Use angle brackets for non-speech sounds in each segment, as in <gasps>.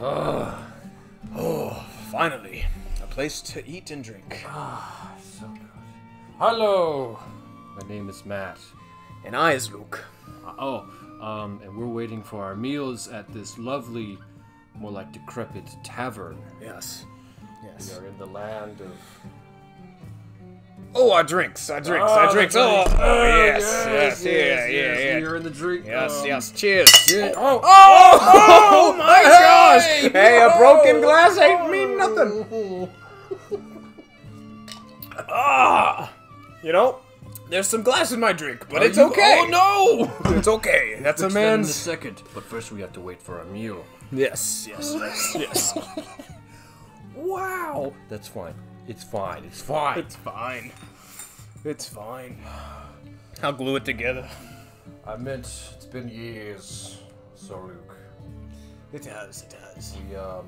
Oh, finally, a place to eat and drink. Ah, So good. Hello. My name is Matt. And I is Luke. Uh, oh, um, and we're waiting for our meals at this lovely, more like decrepit tavern. Yes. Yes. We are in the land of. Oh, our drinks, our drinks, our drinks. Oh, right. oh, yes, yes, yeah, yeah, yeah. You're in the drink. Yes, um, yes. Cheers. Oh, Oh, oh my gosh! Hey! Hey, a broken glass ain't mean nothing. <laughs> Ah, you know, there's some glass in my drink, but it's you- okay. Oh no! It's okay. <laughs> That's a that in a man's. second, but first we have to wait for our meal. Yes, yes, yes, yes. <laughs> Wow. That's fine. It's fine. It's fine. It's fine. It's fine. I'll glue it together. I meant it's been years, so Luke. It has. It has. We um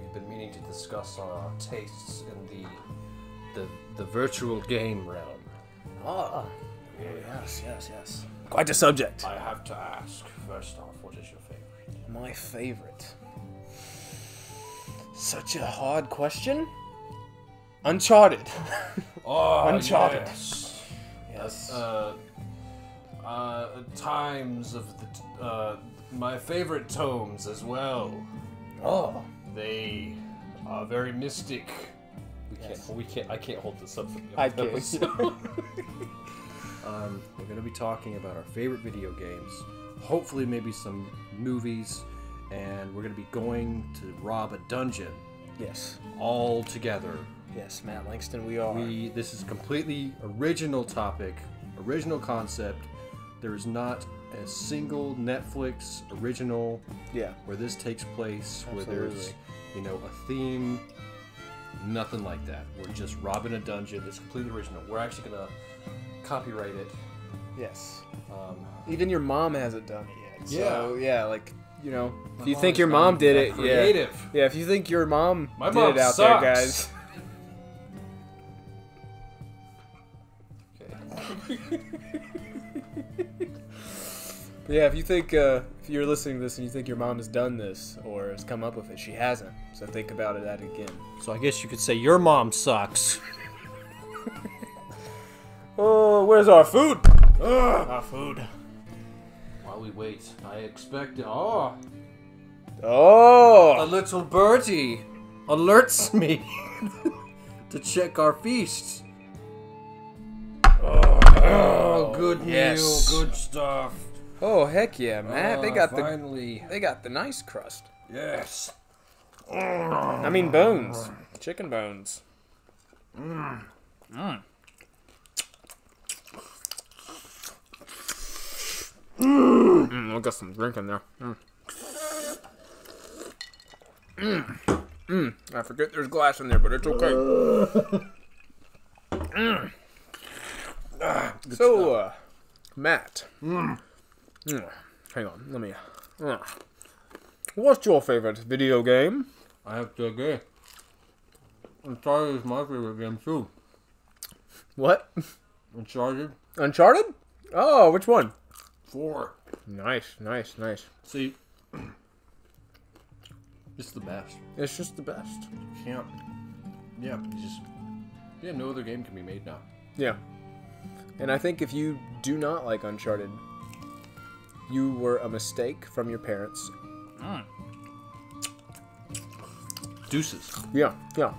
we've been meaning to discuss our tastes in the the the virtual game realm. Oh, yes, yes, yes. Quite a subject. I have to ask first off, what is your favorite? My favorite. Such a hard question. Uncharted. <laughs> Oh, Uncharted. Yes. yes. Uh, uh, times of the t- uh, my favorite tomes as well. oh. They are very mystic. We Yes. can't. We can't. I can't hold this up for the I episode. can't. <laughs> <laughs> um, we're gonna be talking about our favorite video games. Hopefully, maybe some movies, and we're gonna be going to rob a dungeon Yes. all together. Yes, Matt Langston, we are. We. This is completely original topic, original concept. There is not a single Netflix original yeah. where this takes place, where there's, you know, a theme. Nothing like that. We're just robbing a dungeon. It's completely original. We're actually gonna copyright it. Yes. Um, Even your mom hasn't done it yet. So, yeah, like, you know, if you think your mom did it, creative. yeah. Yeah, if you think your mom My did mom it out sucks. there, guys. <laughs> yeah, if you think uh, if you're listening to this and you think your mom has done this or has come up with it, she hasn't. So think about it that again. So I guess you could say your mom sucks. <laughs> Oh, where's our food? Ugh, our food. While we wait, I expect. Oh, Oh. a little birdie alerts me <laughs> to check our feast. Oh, good yes. meal, good stuff. oh heck yeah, Matt! they Ah, got the finally. they got the nice crust. Yes. I mean bones, chicken bones. Mm. Mm. I got some drink in there. Mm. Mm. Mm. I forget there's glass in there, but it's okay. <laughs> Mm. Ah, so, uh, Matt. Mm. Hang on, let me. uh, What's your favorite video game? I have to agree. Uncharted is my favorite game too. What? Uncharted Uncharted? Oh, which one? 4. Nice, nice, nice. See, <clears throat> it's the best. It's just the best. You Can't. Yeah, you just. Yeah, no other game can be made now. Yeah. And I think if you do not like Uncharted, you were a mistake from your parents. Deuces. Yeah, yeah.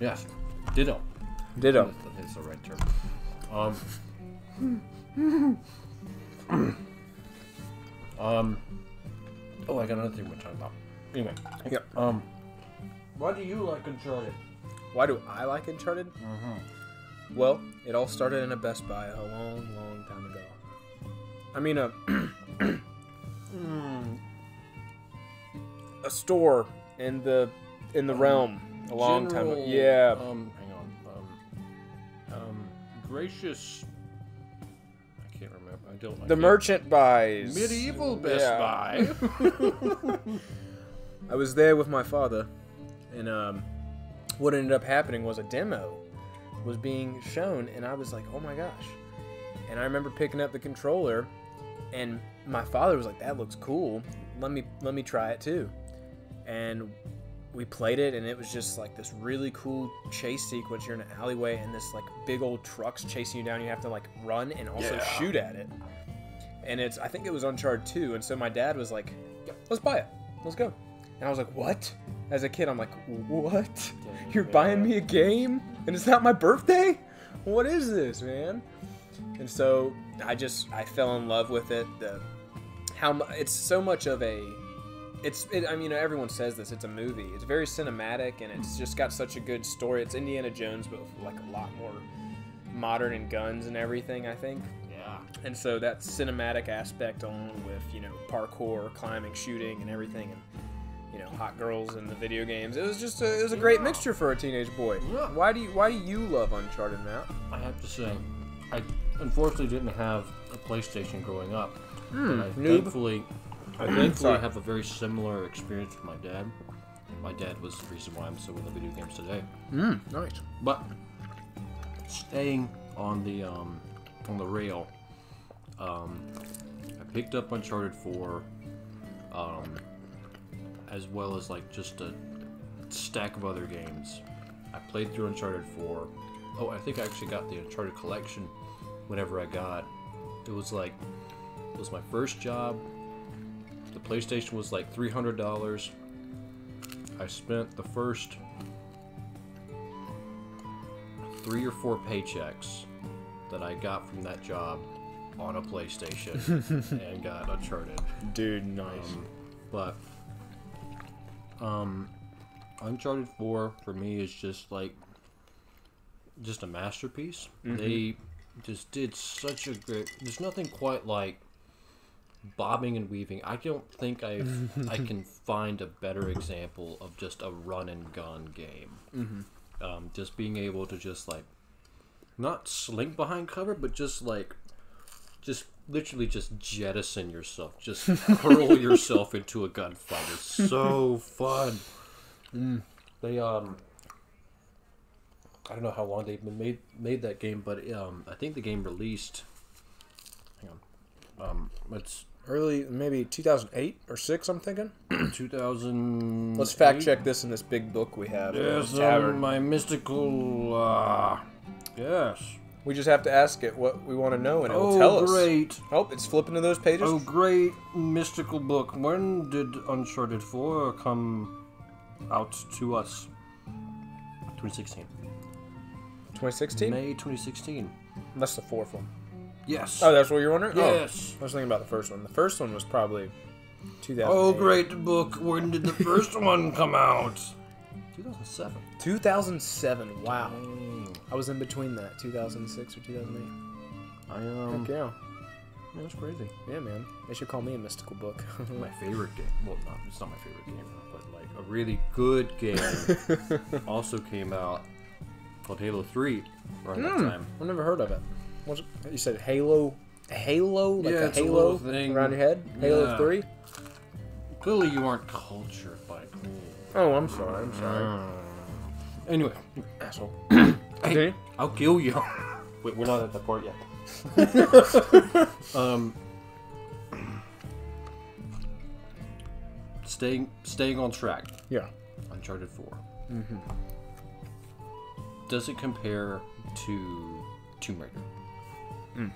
Yes. Ditto. Ditto. That's the right term. Um. <coughs> um. Oh, I got another thing we're talking about. Anyway. Yep. Um. Why do you like Uncharted? Why do I like Uncharted? Well, it all started in a Best Buy a long, long time ago. I mean, a <clears throat> a store in the in the realm a long time ago. Yeah. Um. Hang on. Um. Um. Gracious. I can't remember. I don't. I The merchant buys. Medieval Best Yeah. Buy. <laughs> I was there with my father, and um, what ended up happening was a demo was being shown, and I was like, "Oh my gosh!" And I remember picking up the controller and my father was like, "That looks cool. Let me let me try it too." And we played it, and it was just like this really cool chase sequence. You're in an alleyway, and this like big old trucks chasing you down. You have to like run and also Yeah. shoot at it. And it's I think it was Uncharted 2, and so my dad was like, "Yep, "Let's buy it. Let's go." And I was like, "What?" As a kid, I'm like, "What? You're buying me a game, and it's not my birthday? What is this, man?" And so I just I fell in love with it. The how it's so much of a it's it, I mean everyone says this it's a movie. It's very cinematic and it's just got such a good story. It's Indiana Jones but with like a lot more modern and guns and everything, I think. Yeah. And so that cinematic aspect along with, you know, parkour, climbing, shooting and everything and you know, hot girls in the video games. It was just a, it was a great mixture for a teenage boy. Yeah. Why do you why do you love Uncharted, Matt? I have to say, I unfortunately didn't have a PlayStation growing up. but I Hmm, noob. thankfully, I thankfully have a very similar experience with my dad. My dad was the reason why I'm still into video games today. Mm, nice. But staying on the um, on the rail, um, I picked up Uncharted 4, um, as well as like just a stack of other games. I played through Uncharted 4. Oh, I think I actually got the Uncharted collection whenever I got. It was like it was my first job. The PlayStation was like three hundred dollars. I spent the first three or four paychecks that I got from that job on a PlayStation <laughs> and got Uncharted. Dude, nice. Um, but um, Uncharted Four for me is just like just a masterpiece. They just did such a great. There's nothing quite like bobbing and weaving. I don't think I I <laughs> can find a better example of just a run and gun game. Um, just being able to just like not slink behind cover, but just like just literally just jettison yourself, just hurl <laughs> yourself into a gunfight. It's so fun. They um, I don't know how long they've been made made that game, but um, I think the game released. Hang on, um, it's Early, maybe 2008 or 6, I'm thinking. <clears throat> 2000. Let's fact check this in this big book we have. Yes, this um, my mystical. Uh, yes. We just have to ask it what we want to know, and it will Oh, tell us. Oh, great. Oh, it's flipping to those pages. Oh, great mystical book. When did Uncharted 4 come out to us? 2016. 2016? May 2016. That's the fourth one. Yes. Oh, that's what you're wondering? Oh, yes. I was thinking about the first one. The first one was probably 2000. Oh, great book. When did the first <laughs> one come out? 2007. 2007. Wow. I was in between that, 2006 or 2008. I um. Heck yeah. yeah, That's crazy. Yeah, man. They should call me a mystical book. <laughs> My favorite game. Well, not it's not my favorite game, but like a really good game <laughs> also came out called Halo 3 around that time. I've never heard of it. What's it? You said Halo. Halo? Like Yeah, a it's a halo little thing. around your head? Halo Yeah. 3? Clearly, you aren't cultured by cool. Oh, I'm sorry. I'm sorry. Mm. Anyway, Asshole. <clears throat> hey, I'll kill you. <laughs> Wait, we're not at the port yet. <laughs> um, staying staying on track. Yeah. Uncharted 4. Mm-hmm. Does it compare to Tomb Raider? Mm.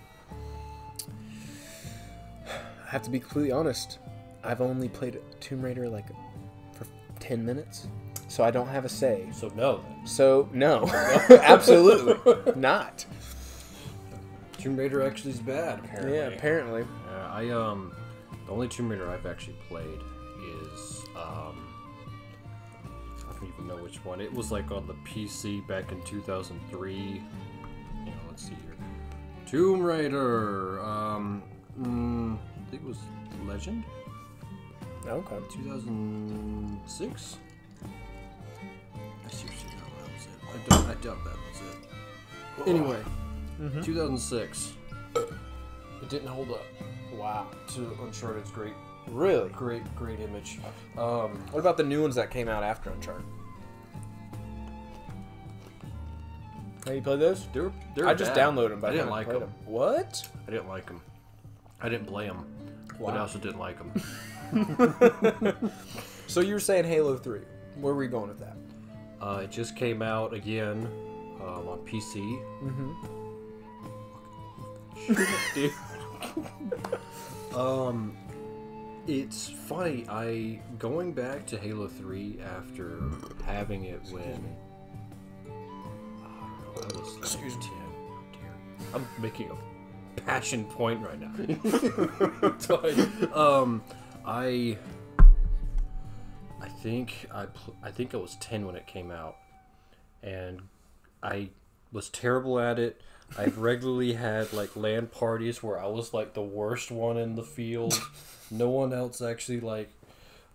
I have to be completely honest. I've only played Tomb Raider like for 10 minutes, so I don't have a say. So no, then. So, no. <laughs> <laughs> Absolutely not. Tomb Raider actually is bad. Apparently. Yeah, apparently. Yeah, I um, the only Tomb Raider I've actually played is um, I don't even know which one. It was like on the PC back in 2003. You know, let's see here. Tomb Raider. Um, mm, I think it was Legend. Okay. 2006. I don't. I doubt that was it. Anyway, 2006. It didn't hold up Wow. to Uncharted's great, Really? great, great image. Um, What about the new ones that came out after Uncharted? Have you played those? they're, they're I just bad. downloaded them, but I I, didn't haven't like played them. them. What? I didn't like them. I didn't play them, but I also didn't like them. <laughs> <laughs> So you were saying Halo Three? Where were we going with that? Uh, it just came out again um, on PC. Mm-hmm. Dude. <laughs> um, it's funny. I going back to Halo Three after having it when I don't know, I was like Excuse me. 10. How dare you. I'm making a passion point right now. <laughs> <laughs> Um, I think I pl- I think I was 10 when it came out, and I was terrible at it. I've <laughs> regularly had like LAN parties where I was like the worst one in the field. <laughs> no one else actually like.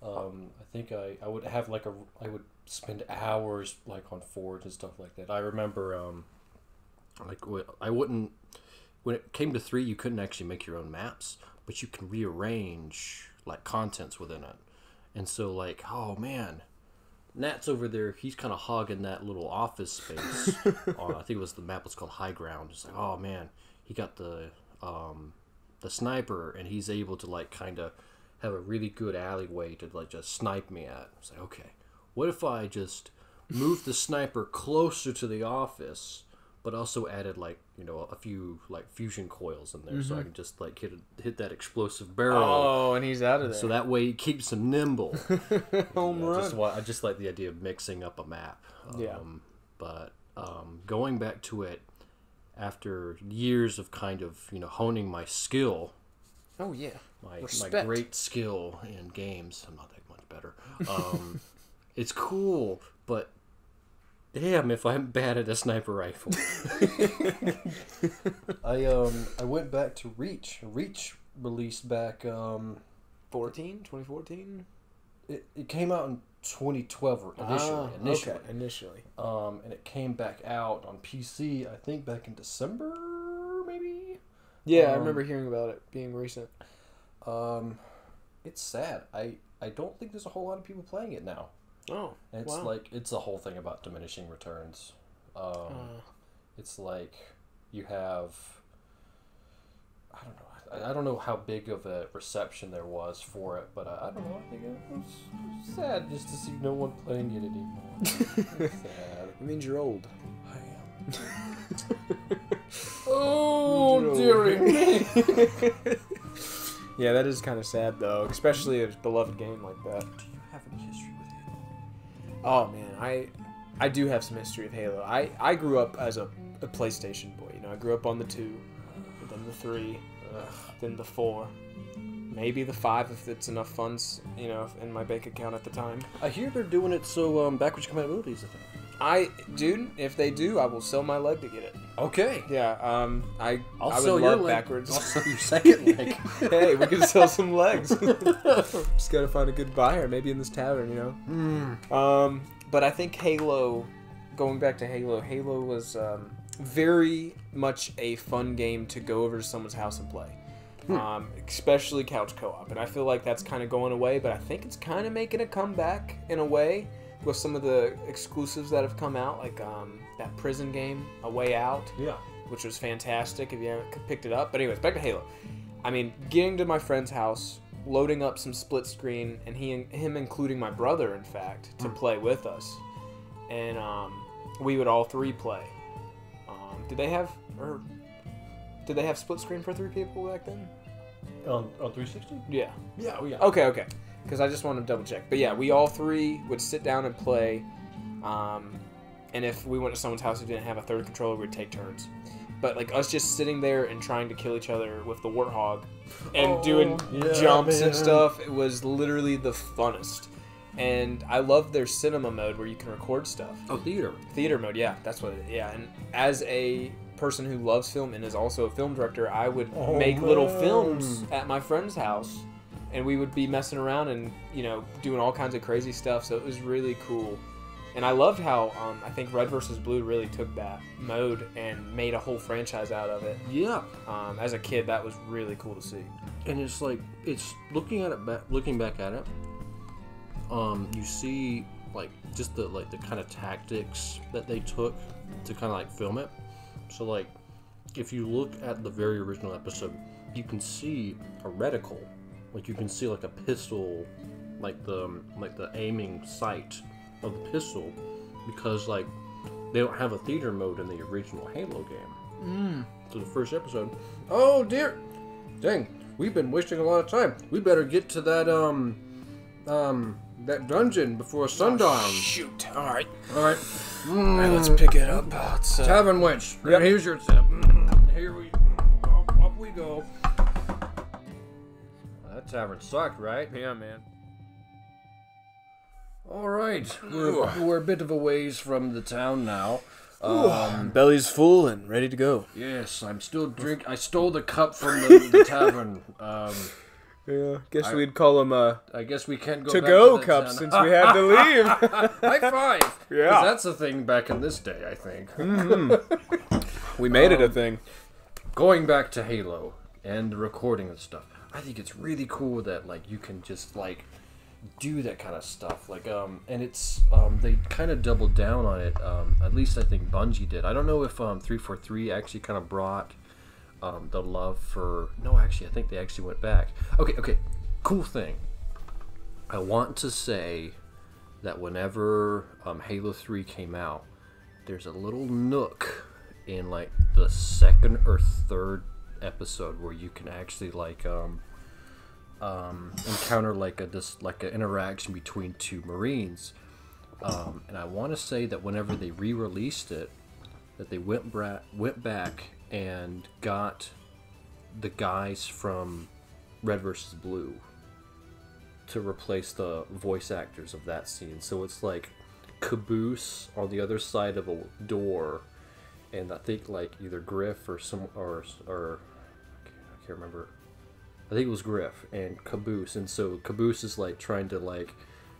Um, I think I, I would have like a I would spend hours like on Forge and stuff like that. I remember um, like I wouldn't when it came to three you couldn't actually make your own maps, but you can rearrange like contents within it. And so like oh man, Nat's over there. He's kind of hogging that little office space. on, <laughs> I think it was the map was called High Ground. It's like, oh man, he got the um, the sniper, and he's able to like kind of have a really good alleyway to like just snipe me at. It's like, okay, what if I just move the sniper closer to the office, but also added like you know a few like fusion coils in there, so I can just like hit hit that explosive barrel. Oh, and he's out of there. So that way it keeps him nimble. <laughs> home I run. just I just like the idea of mixing up a map. Um, Yeah. But um, going back to it after years of kind of you know honing my skill, oh yeah. my my great skill in games, I'm not that much better. Um, <laughs> it's cool, but damn if I'm bad at a sniper rifle. <laughs> I um I went back to Reach. Reach released back um 14, 2014? it, it came out in 2012 initially Ah, initially Okay, initially. um and it came back out on PC I think back in December maybe Yeah, I Um, remember hearing about it being recent. um it's sad I I don't think there's a whole lot of people playing it now Oh, And it's wow. like it's a whole thing about diminishing returns um Uh, it's like you have I don't know I, I don't know how big of a reception there was for it but I, I don't know I think it was sad just to see no one playing it anymore <laughs> sad it means you're old. I am <laughs> Oh, No. dearie me. <laughs> yeah, that is kind of sad though, especially a beloved game like that. Do you have any history with it? Oh man, I I do have some history of Halo. I I grew up as a, a PlayStation boy. You know, I grew up on the two, then the three, then the four, maybe the five if it's enough funds, you know, in my bank account at the time. I hear they're doing it so um, backwards compatibility is a thing. I, dude, if they do, I will sell my leg to get it. Okay. Yeah, um, I I'll I would sell your love leg. backwards. I'll sell your second leg. <laughs> hey, we can sell some legs. <laughs> Just gotta find a good buyer, maybe in this tavern, you know. Hmm. Um, but I think Halo, going back to Halo, Halo was um, very much a fun game to go over to someone's house and play. Um, especially couch co-op, and I feel like that's kind of going away. But I think it's kind of making a comeback in a way with some of the exclusives that have come out, like um, that prison game, A Way Out Yeah. which was fantastic if you haven't picked it up. But anyways, back to Halo. I mean, getting to my friend's house, loading up some split screen, and he him including my brother, in fact, to play with us, and um, we would all three play. Um, did they have or did they have split screen for three people back then? On, on 360? Yeah. Yeah, oh yeah. Okay, okay. Because I just wanted to double check. But yeah, we all three would sit down and play. Um, and if we went to someone's house who didn't have a third controller, we'd take turns. But like us just sitting there and trying to kill each other with the warthog and Oh, doing yeah, jumps man. and stuff, it was literally the funnest. And I love their cinema mode where you can record stuff. Oh, theater. Theater mode, yeah, that's what it Yeah, and as a person who loves film and is also a film director, I would Oh, make little films at my friend's house, and we would be messing around and you know doing all kinds of crazy stuff. So it was really cool, and I loved how um, I think Red versus Blue really took that mode and made a whole franchise out of it. Yeah. Um, as a kid, that was really cool to see. and it's like it's looking at it back looking back at it um you see like just the like the kind of tactics that they took to kind of like film it so like if you look at the very original episode you can see a reticle, like you can see like a pistol, like the like the aiming sight of the pistol, because like they don't have a theater mode in the original Halo game. Mm. So the first episode. Oh dear, dang, we've been wasting a lot of time. We better get to that um um that dungeon before sundown. Shoot. All right. All right. All right, let's pick it up. Let's, uh, Tavern Wench. Yep. Here's your tip. Mm, Here we up, up we go. That tavern sucked, right? yeah, man. All right. We're, we're a bit of a ways from the town now. Um, Belly's full and ready to go. yes, I'm still drink. I stole the cup from the, the tavern. Um, Yeah. Guess we'd call them uh, I guess we can't go to back go to that cups town. since we had to <laughs> leave. <laughs> High five! Yeah. that's a thing back in this day, I think. <laughs> we made it a thing. going back to Halo and the recording and stuff, I think it's really cool that like you can just like do that kind of stuff. Like um, and it's um, they kind of doubled down on it. Um, at least I think Bungie did. I don't know if um, three four three actually kind of brought um, the love for. No, actually, I think they actually went back. Okay, okay, cool thing. I want to say that whenever um, Halo 3 came out, there's a little nook in like the second or third episode where you can actually like um, um, encounter like a this like an interaction between two Marines. Um, and I want to say that whenever they re-released it, that they went bra- went back and got the guys from Red versus Blue to replace the voice actors of that scene. So it's like Caboose on the other side of a door, and I think like either Griff or some or or I can't remember. I think it was Griff and Caboose, and so Caboose is like trying to like,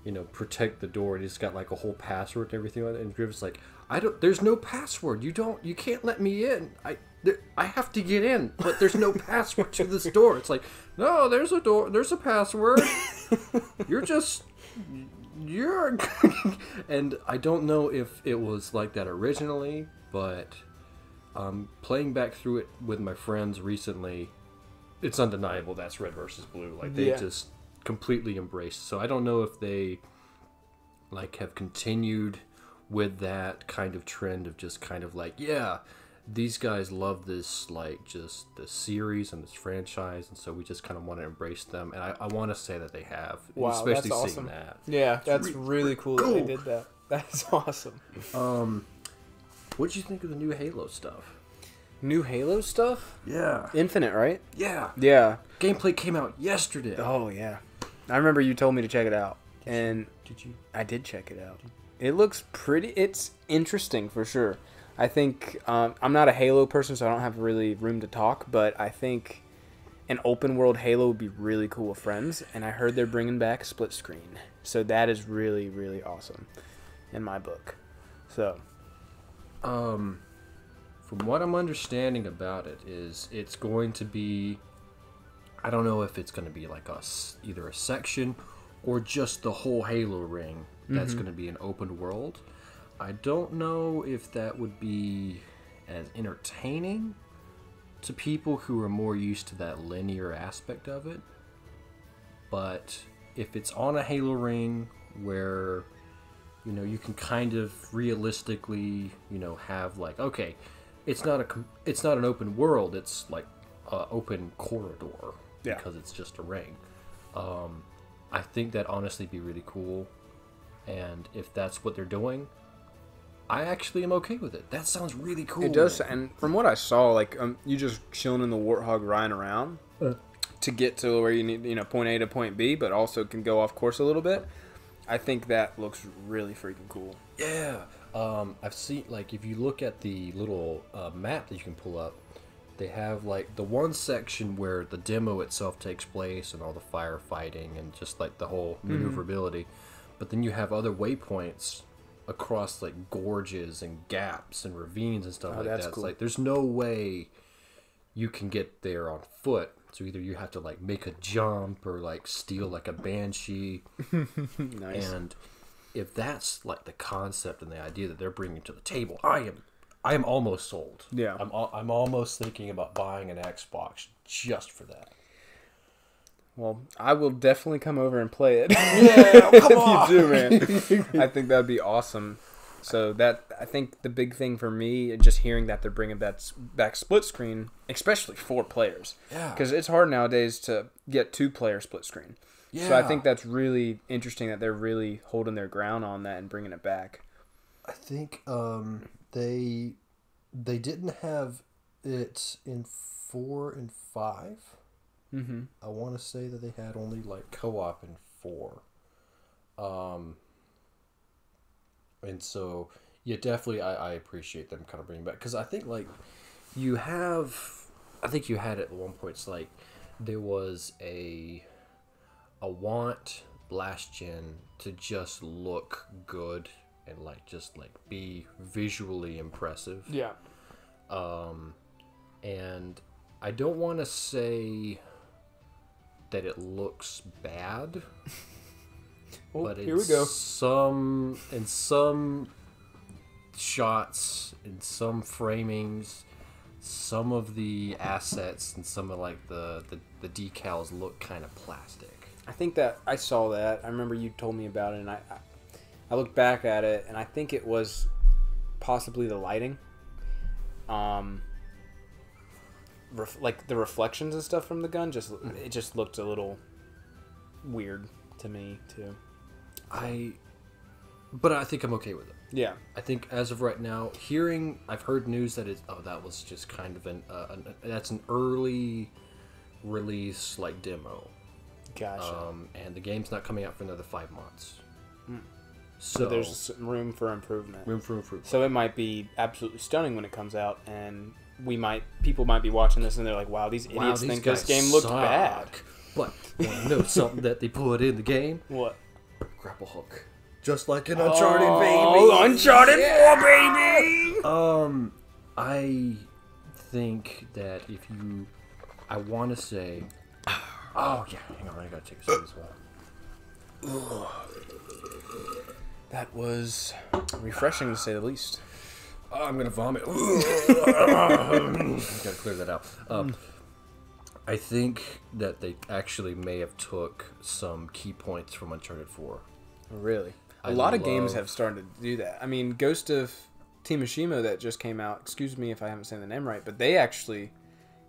you know, protect the door, and he's got like a whole password and everything on it. And Griff's like, I don't. There's no password. You don't. You can't let me in. I. There, I have to get in, but there's no <laughs> password to this door. It's like, no, there's a door. There's a password. <laughs> You're just. You're. <laughs> and I don't know if it was like that originally, but um, playing back through it with my friends recently, it's undeniable that's red versus blue. Like they Yeah. just completely embraced. So I don't know if they like have continued with that kind of trend of just kind of like, yeah, these guys love this like just the series and this franchise, and so we just kind of want to embrace them. And I, I want to say that they have, Wow, especially that's seeing awesome. that. Yeah, that's re- really cool that they did that. <laughs> That's awesome. um What'd you think of the new Halo stuff? New Halo stuff? Yeah, Infinite, right? yeah. Yeah. Gameplay came out yesterday. Oh yeah. I remember you told me to check it out, and Did you? I did check it out. It looks pretty. It's interesting for sure. I think um, I'm not a Halo person, so I don't have really room to talk. But I think an open world Halo would be really cool with friends. And I heard they're bringing back split screen, so that is really really awesome, in my book. So Um, from what I'm understanding about it, is it's going to be. I don't know if it's going to be like a either a section or just the whole Halo ring that's mm-hmm. going to be an open world. I don't know if that would be as entertaining to people who are more used to that linear aspect of it. But if it's on a Halo ring where you know you can kind of realistically you know have like okay it's not a it's not an open world it's like a open corridor Yeah. because it's just a ring um, i think that honestly be really cool and if that's what they're doing i actually am okay with it that sounds really cool It does, and from what I saw, like um, you just chilling in the warthog, riding around to get to where you need, you know, point A to point B, but also can go off course a little bit. I think that looks really freaking cool. Yeah, um, I've seen like if you look at the little uh, map that you can pull up, they have like the one section where the demo itself takes place and all the firefighting and just like the whole maneuverability, but then you have other waypoints across like gorges and gaps and ravines and stuff Oh, like that's that. cool. It's like there's no way you can get there on foot. So either you have to like make a jump or like steal like a banshee <laughs> Nice. and if that's like the concept and the idea that they're bringing to the table, I am, I am almost sold. Yeah. I'm, al- I'm almost thinking about buying an Xbox just for that. Well, I will definitely come over and play it. Yeah, come <laughs> if you do, man. I think that'd be awesome. So that I think the big thing for me, just hearing that they're bringing back back split screen, especially four players, Yeah. because it's hard nowadays to get two player split screen. So I think that's really interesting that they're really holding their ground on that and bringing it back. I think um, they they didn't have it in four and five. Mm-hmm. I want to say that they had only like co-op in four. Um, and so yeah, definitely I, I appreciate them kind of bringing back because I think like you have, I think you had it at one point it's like there was a a want last gen to just look good and like just like be visually impressive Yeah. um, and I don't want to say that it looks bad, Well, <laughs> but here we in go. some in some shots, in some framings, some of the assets and some of like the the, the decals look kind of plastic. I think that I saw that. I remember you told me about it, and I, I, I looked back at it, and I think it was possibly the lighting. Um, ref, like the reflections and stuff from the gun, just it just looked a little weird to me too. I, but I think I'm okay with it. Yeah, I think as of right now, hearing I've heard news that it oh that was just kind of an, uh, an that's an early release like demo, gotcha. um, and the game's not coming out for another five months. Hmm. So, so there's room for improvement. room for improvement. So it might be absolutely stunning when it comes out, and we might people might be watching this and they're like, "Wow, these idiots Wow, these think this game looked suck. bad." But want to know something that they put in the game? <laughs> What? Grapple hook, just like in Oh, Uncharted Four, baby. Um, I think that if you, I want to say, oh yeah, hang on, I gotta take a sip as well. That was refreshing to say the least. Oh, I'm gonna vomit. <laughs> gotta clear that out. Um, I think that they actually may have took some key points from Uncharted Four. Really? A I lot of games have started to do that. I mean, Ghost of Timishima that just came out. Excuse me if I haven't said the name right, but they actually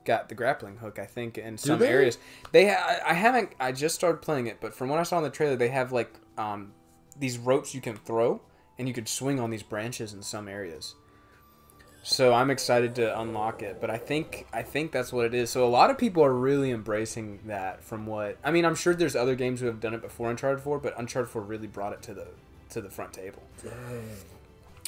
got the grappling hook. I think in some they? areas they. Ha- I I haven't. I just started playing it, but from what I saw in the trailer, they have like um, these ropes you can throw, and you could swing on these branches in some areas. So I'm excited to unlock it, but I think I think that's what it is. So a lot of people are really embracing that. From what I mean, I'm sure there's other games who have done it before Uncharted 4, but Uncharted 4 really brought it to the to the front table,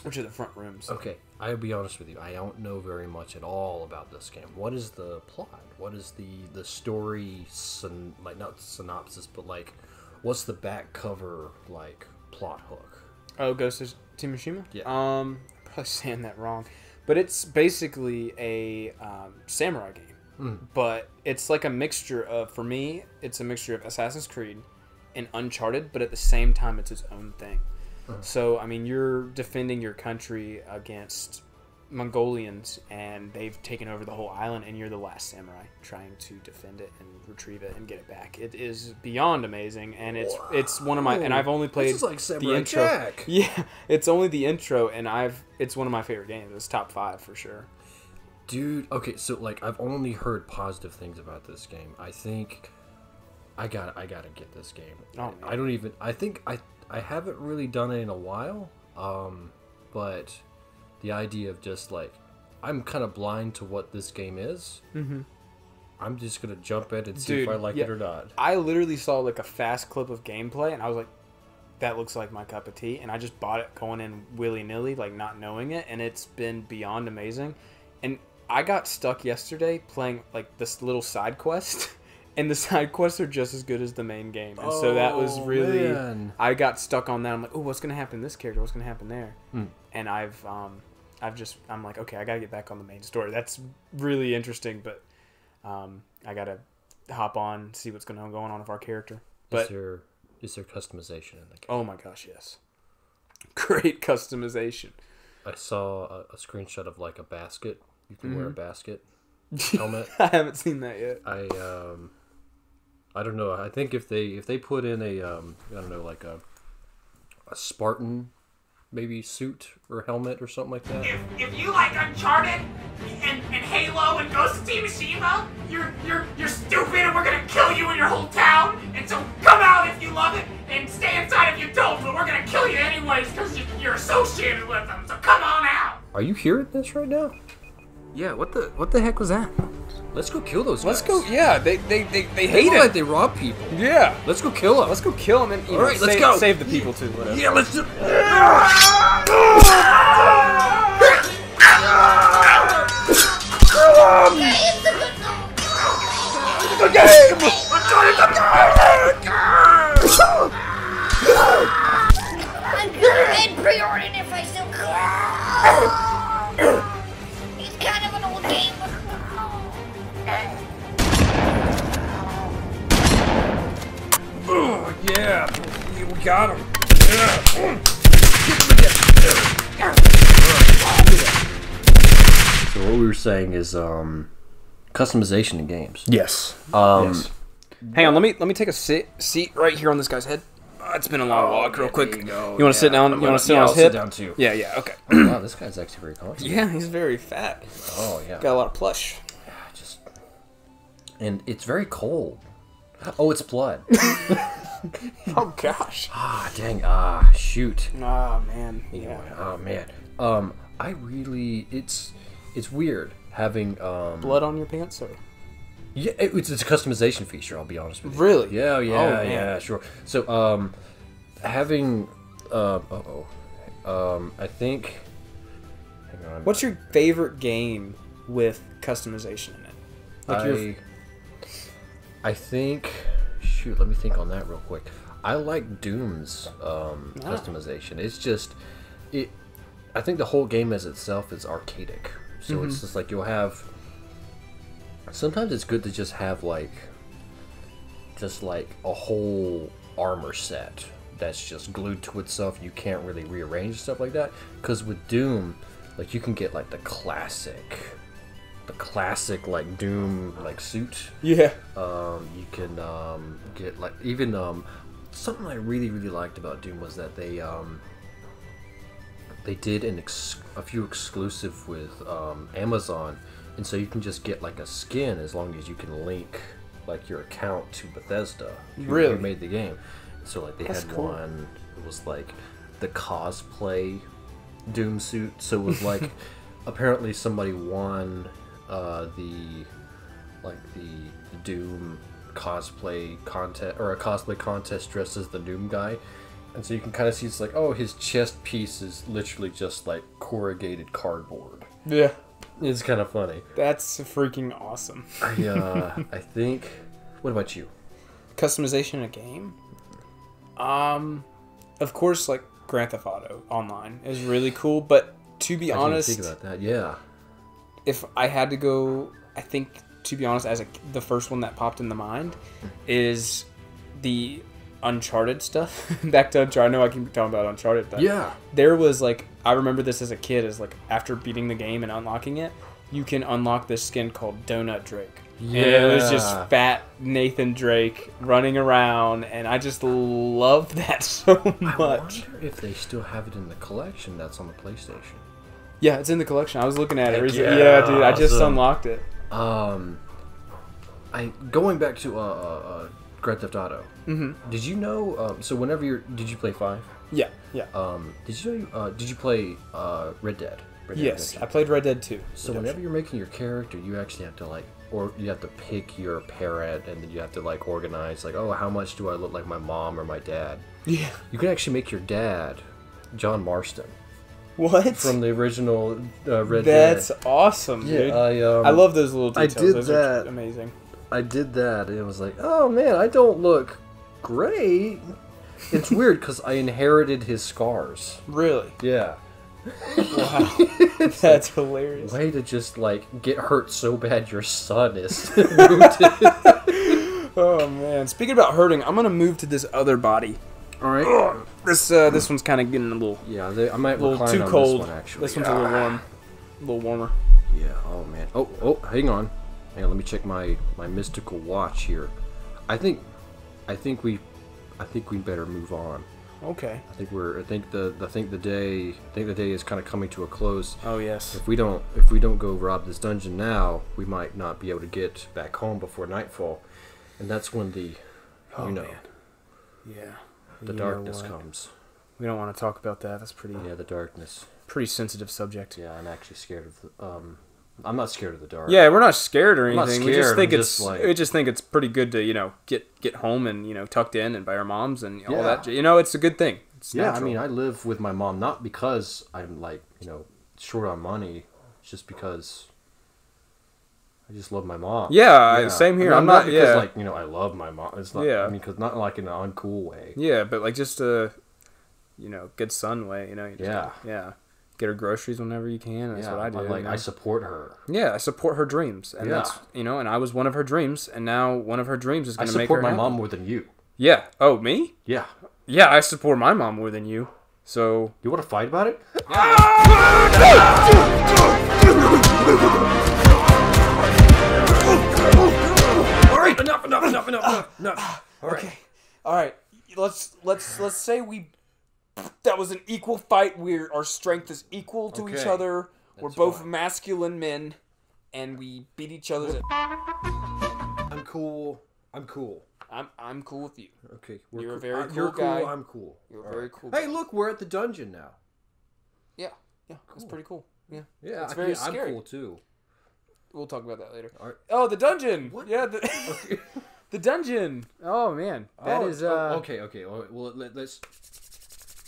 or are the front rooms. Okay, I'll be honest with you. I don't know very much at all about this game. What is the plot? What is the the story? Syn- like not synopsis, but like, what's the back cover like plot hook? Oh, Ghost of Tsushima. Yeah. Um, I'm <laughs> probably saying that wrong, but it's basically a um, samurai game. Hmm. But it's like a mixture of, for me, it's a mixture of Assassin's Creed and Uncharted, but at the same time, it's its own thing. So I mean, you're defending your country against Mongolians, and they've taken over the whole island, and you're the last samurai trying to defend it and retrieve it and get it back. It is beyond amazing, and it's it's one of my and I've only played is like the intro. Jack. <laughs> Yeah, it's only the intro, and I've it's one of my favorite games. It's top five for sure. Dude, okay, so like I've only heard positive things about this game. I think I got I gotta get this game. Oh, man. I don't even I think I I haven't really done it in a while. Um, but the idea of just like I'm kind of blind to what this game is. Mm-hmm. I'm just gonna jump in and see Dude, if I like yeah. it or not. I literally saw like a fast clip of gameplay, and I was like, "That looks like my cup of tea," and I just bought it going in willy nilly, like not knowing it, and it's been beyond amazing. And I got stuck yesterday playing like this little side quest. <laughs> And the <laughs> side quests are just as good as the main game, and so that was Oh, really. man. I got stuck on that. I'm like, oh, what's gonna happen to this character? What's gonna happen there? Hmm. And I've, um, I've just, I'm like, okay, I gotta get back on the main story. That's really interesting, but um, I gotta hop on, see what's going on going on with our character. is But there is there customization in the game? oh my gosh, yes, <laughs> great customization. I saw a, a screenshot of like a basket. You can wear a Mm-hmm. basket. <laughs> helmet. I haven't seen that yet. I um, I don't know. I think if they if they put in a um, I don't know, like a a Spartan maybe suit or helmet or something like that. If, if you like Uncharted and, and Halo and Ghost of Tsushima, you're you're you're stupid and we're gonna kill you and your whole town. And so come out if you love it and stay inside if you don't. But we're gonna kill you anyways because you, you're associated with them. So come on out. Are you hearing this right now? Yeah, what the what the heck was that? Let's go kill those Let's guys. go. Yeah, they they they, they They hate look it. like they rob people. yeah. Let's go kill them. Let's go kill them and you All know, right, let's save, go. save the people too. Whatever. Yeah, let's do. I'm gonna head pre-order it if I still yeah, we got him. So what we were saying is um, customization in games. Yes. Um, Yes. Hang on, let me let me take a sit, seat right here on this guy's head. Uh, it's been a long walk, real quick. You, want to sit down? You want to sit on his hip? down too. Yeah, yeah, okay. <clears throat> wow, this guy's actually very comfortable. yeah, he's very fat. Oh yeah. Got a lot of plush. Just and it's very cold. Oh, it's blood. <laughs> <laughs> Oh gosh. ah, dang. Ah, shoot. Oh man. Yeah. Oh man. Um, I really it's it's weird having um Blood on your pants, or yeah it- it's it's a customization feature. I'll be honest with you. Really? Yeah. Yeah. Oh, yeah. Sure. So um, having uh oh um I think. Hang on. what's your favorite game with customization in it? Like I, your I think. Shoot, let me think on that real quick. I like Doom's um, Ah. customization. It's just it. I think the whole game as itself is arcadic, so Mm-hmm. it's just like you'll have. Sometimes it's good to just have like, just like a whole armor set that's just glued to itself. You can't really rearrange stuff like that because with Doom, like you can get like the classic, the classic like Doom like suit yeah. um, you can um, get like even um, something I really really liked about Doom was that they um, they did an ex- a few exclusive with um, Amazon, and so you can just get like a skin as long as you can link like your account to Bethesda. Who, who Really? made the game? So like they That's had cool. one. It was like the cosplay Doom suit. So it was like <laughs> apparently somebody won uh, the like the Doom cosplay contest or a cosplay contest dressed as the Doom guy. And so you can kind of see it's like, oh, his chest piece is literally just like corrugated cardboard. Yeah. It's kind of funny. That's freaking awesome. I uh, <laughs> I think. What about you? Customization in a game? Um, of course, like Grand Theft Auto Online is really cool, but to be I didn't honest, think about that. Yeah. If I had to go, I think to be honest, as a, the first one that popped in the mind is the Uncharted stuff. <laughs> Back to Uncharted. I know I keep talking about Uncharted, but Yeah. there was like I remember this as a kid Is like after beating the game and unlocking it, you can unlock this skin called Donut Drake. And it was just fat Nathan Drake running around, and I just love <laughs> that so much. I wonder if they still have it in the collection that's on the PlayStation. Yeah, it's in the collection. I was looking at it. Heck recently. yeah, yeah, dude, I just awesome. unlocked it. Um, I going back to uh, uh, uh Grand Theft Auto. Mm-hmm. Did you know? Um, so whenever you're, did you play five? Yeah, yeah. Um, did you? Uh, did you play uh Red Dead? Red Dead yes, I played Red Dead 2. So whenever you're making your character, you actually have to like, or you have to pick your parent, and then you have to like organize, like, oh, how much do I look like my mom or my dad? Yeah. You can actually make your dad John Marston What? from the original uh, Red That's Dead. awesome, Yeah, dude. I um, I love those little details. I did those are that. amazing. I did that, and it was like, oh man, I don't look great. It's <laughs> weird because I inherited his scars. Really? Yeah. Wow. <laughs> That's hilarious. Way to just like get hurt so bad your son is wounded. <laughs> Oh man. Speaking about hurting, I'm gonna move to this other body. All right. This uh, this one's kind of getting a little, Yeah, they, I might little recline too on cold. This one actually. This one's a little warm, a little warmer. Yeah. Oh man. Oh oh, hang on. Hang on, let me check my my mystical watch here. I think, I think we, I think we better move on. Okay. I think we're. I think the. I think the day. I think the day is kind of coming to a close. Oh yes. If we don't. If we don't go rob this dungeon now, we might not be able to get back home before nightfall, and that's when the, Oh, you know, man. Yeah. The You darkness comes. We don't want to talk about that. That's pretty Yeah, the darkness. pretty sensitive subject. Yeah, I'm actually scared of the. Um, I'm not scared of the dark. Yeah, we're not scared or anything. we just think I'm it's just like- we just think it's pretty good to you know get get home and you know tucked in and by our moms and all Yeah. that. You know, it's a good thing. It's Yeah, I mean, I live with my mom not because I'm like you know short on money, it's just because I just love my mom. Yeah, I- same here. I mean, I'm not- because yeah. like you know I love my mom. It's not. Yeah. I mean, because not like in an uncool way. yeah, but like just a you know good son way. You know. You just Yeah. yeah. Get her groceries whenever you can. That's yeah, what I do. like you I support her. yeah, I support her dreams, and Yeah. that's you know, and I was one of her dreams, and now one of her dreams is going to make her I support my happy. mom more than you. Yeah. Oh, me? Yeah. Yeah, I support my mom more than you. So You want to fight about it? All <laughs> ah! Enough, enough, enough, enough, enough. All right. All right, let's let's let's say we that was an equal fight. Where our strength is equal to each Okay. other. We're both fine. masculine men, and we beat each other. I'm cool. I'm cool. I'm I'm cool with you. Okay. You're a cool. very Uh, cool You're cool. guy. I'm cool. You're a All very right. cool Hey, look, we're at the dungeon now. Yeah, yeah, that's pretty cool. Yeah, Yeah, It's I- very yeah, I'm cool too. we'll talk about that later. All right. Oh, the dungeon. What? Yeah, the, <laughs> <laughs> the dungeon. Oh man, that Oh, is. oh, uh, okay. Okay. Well, let, let's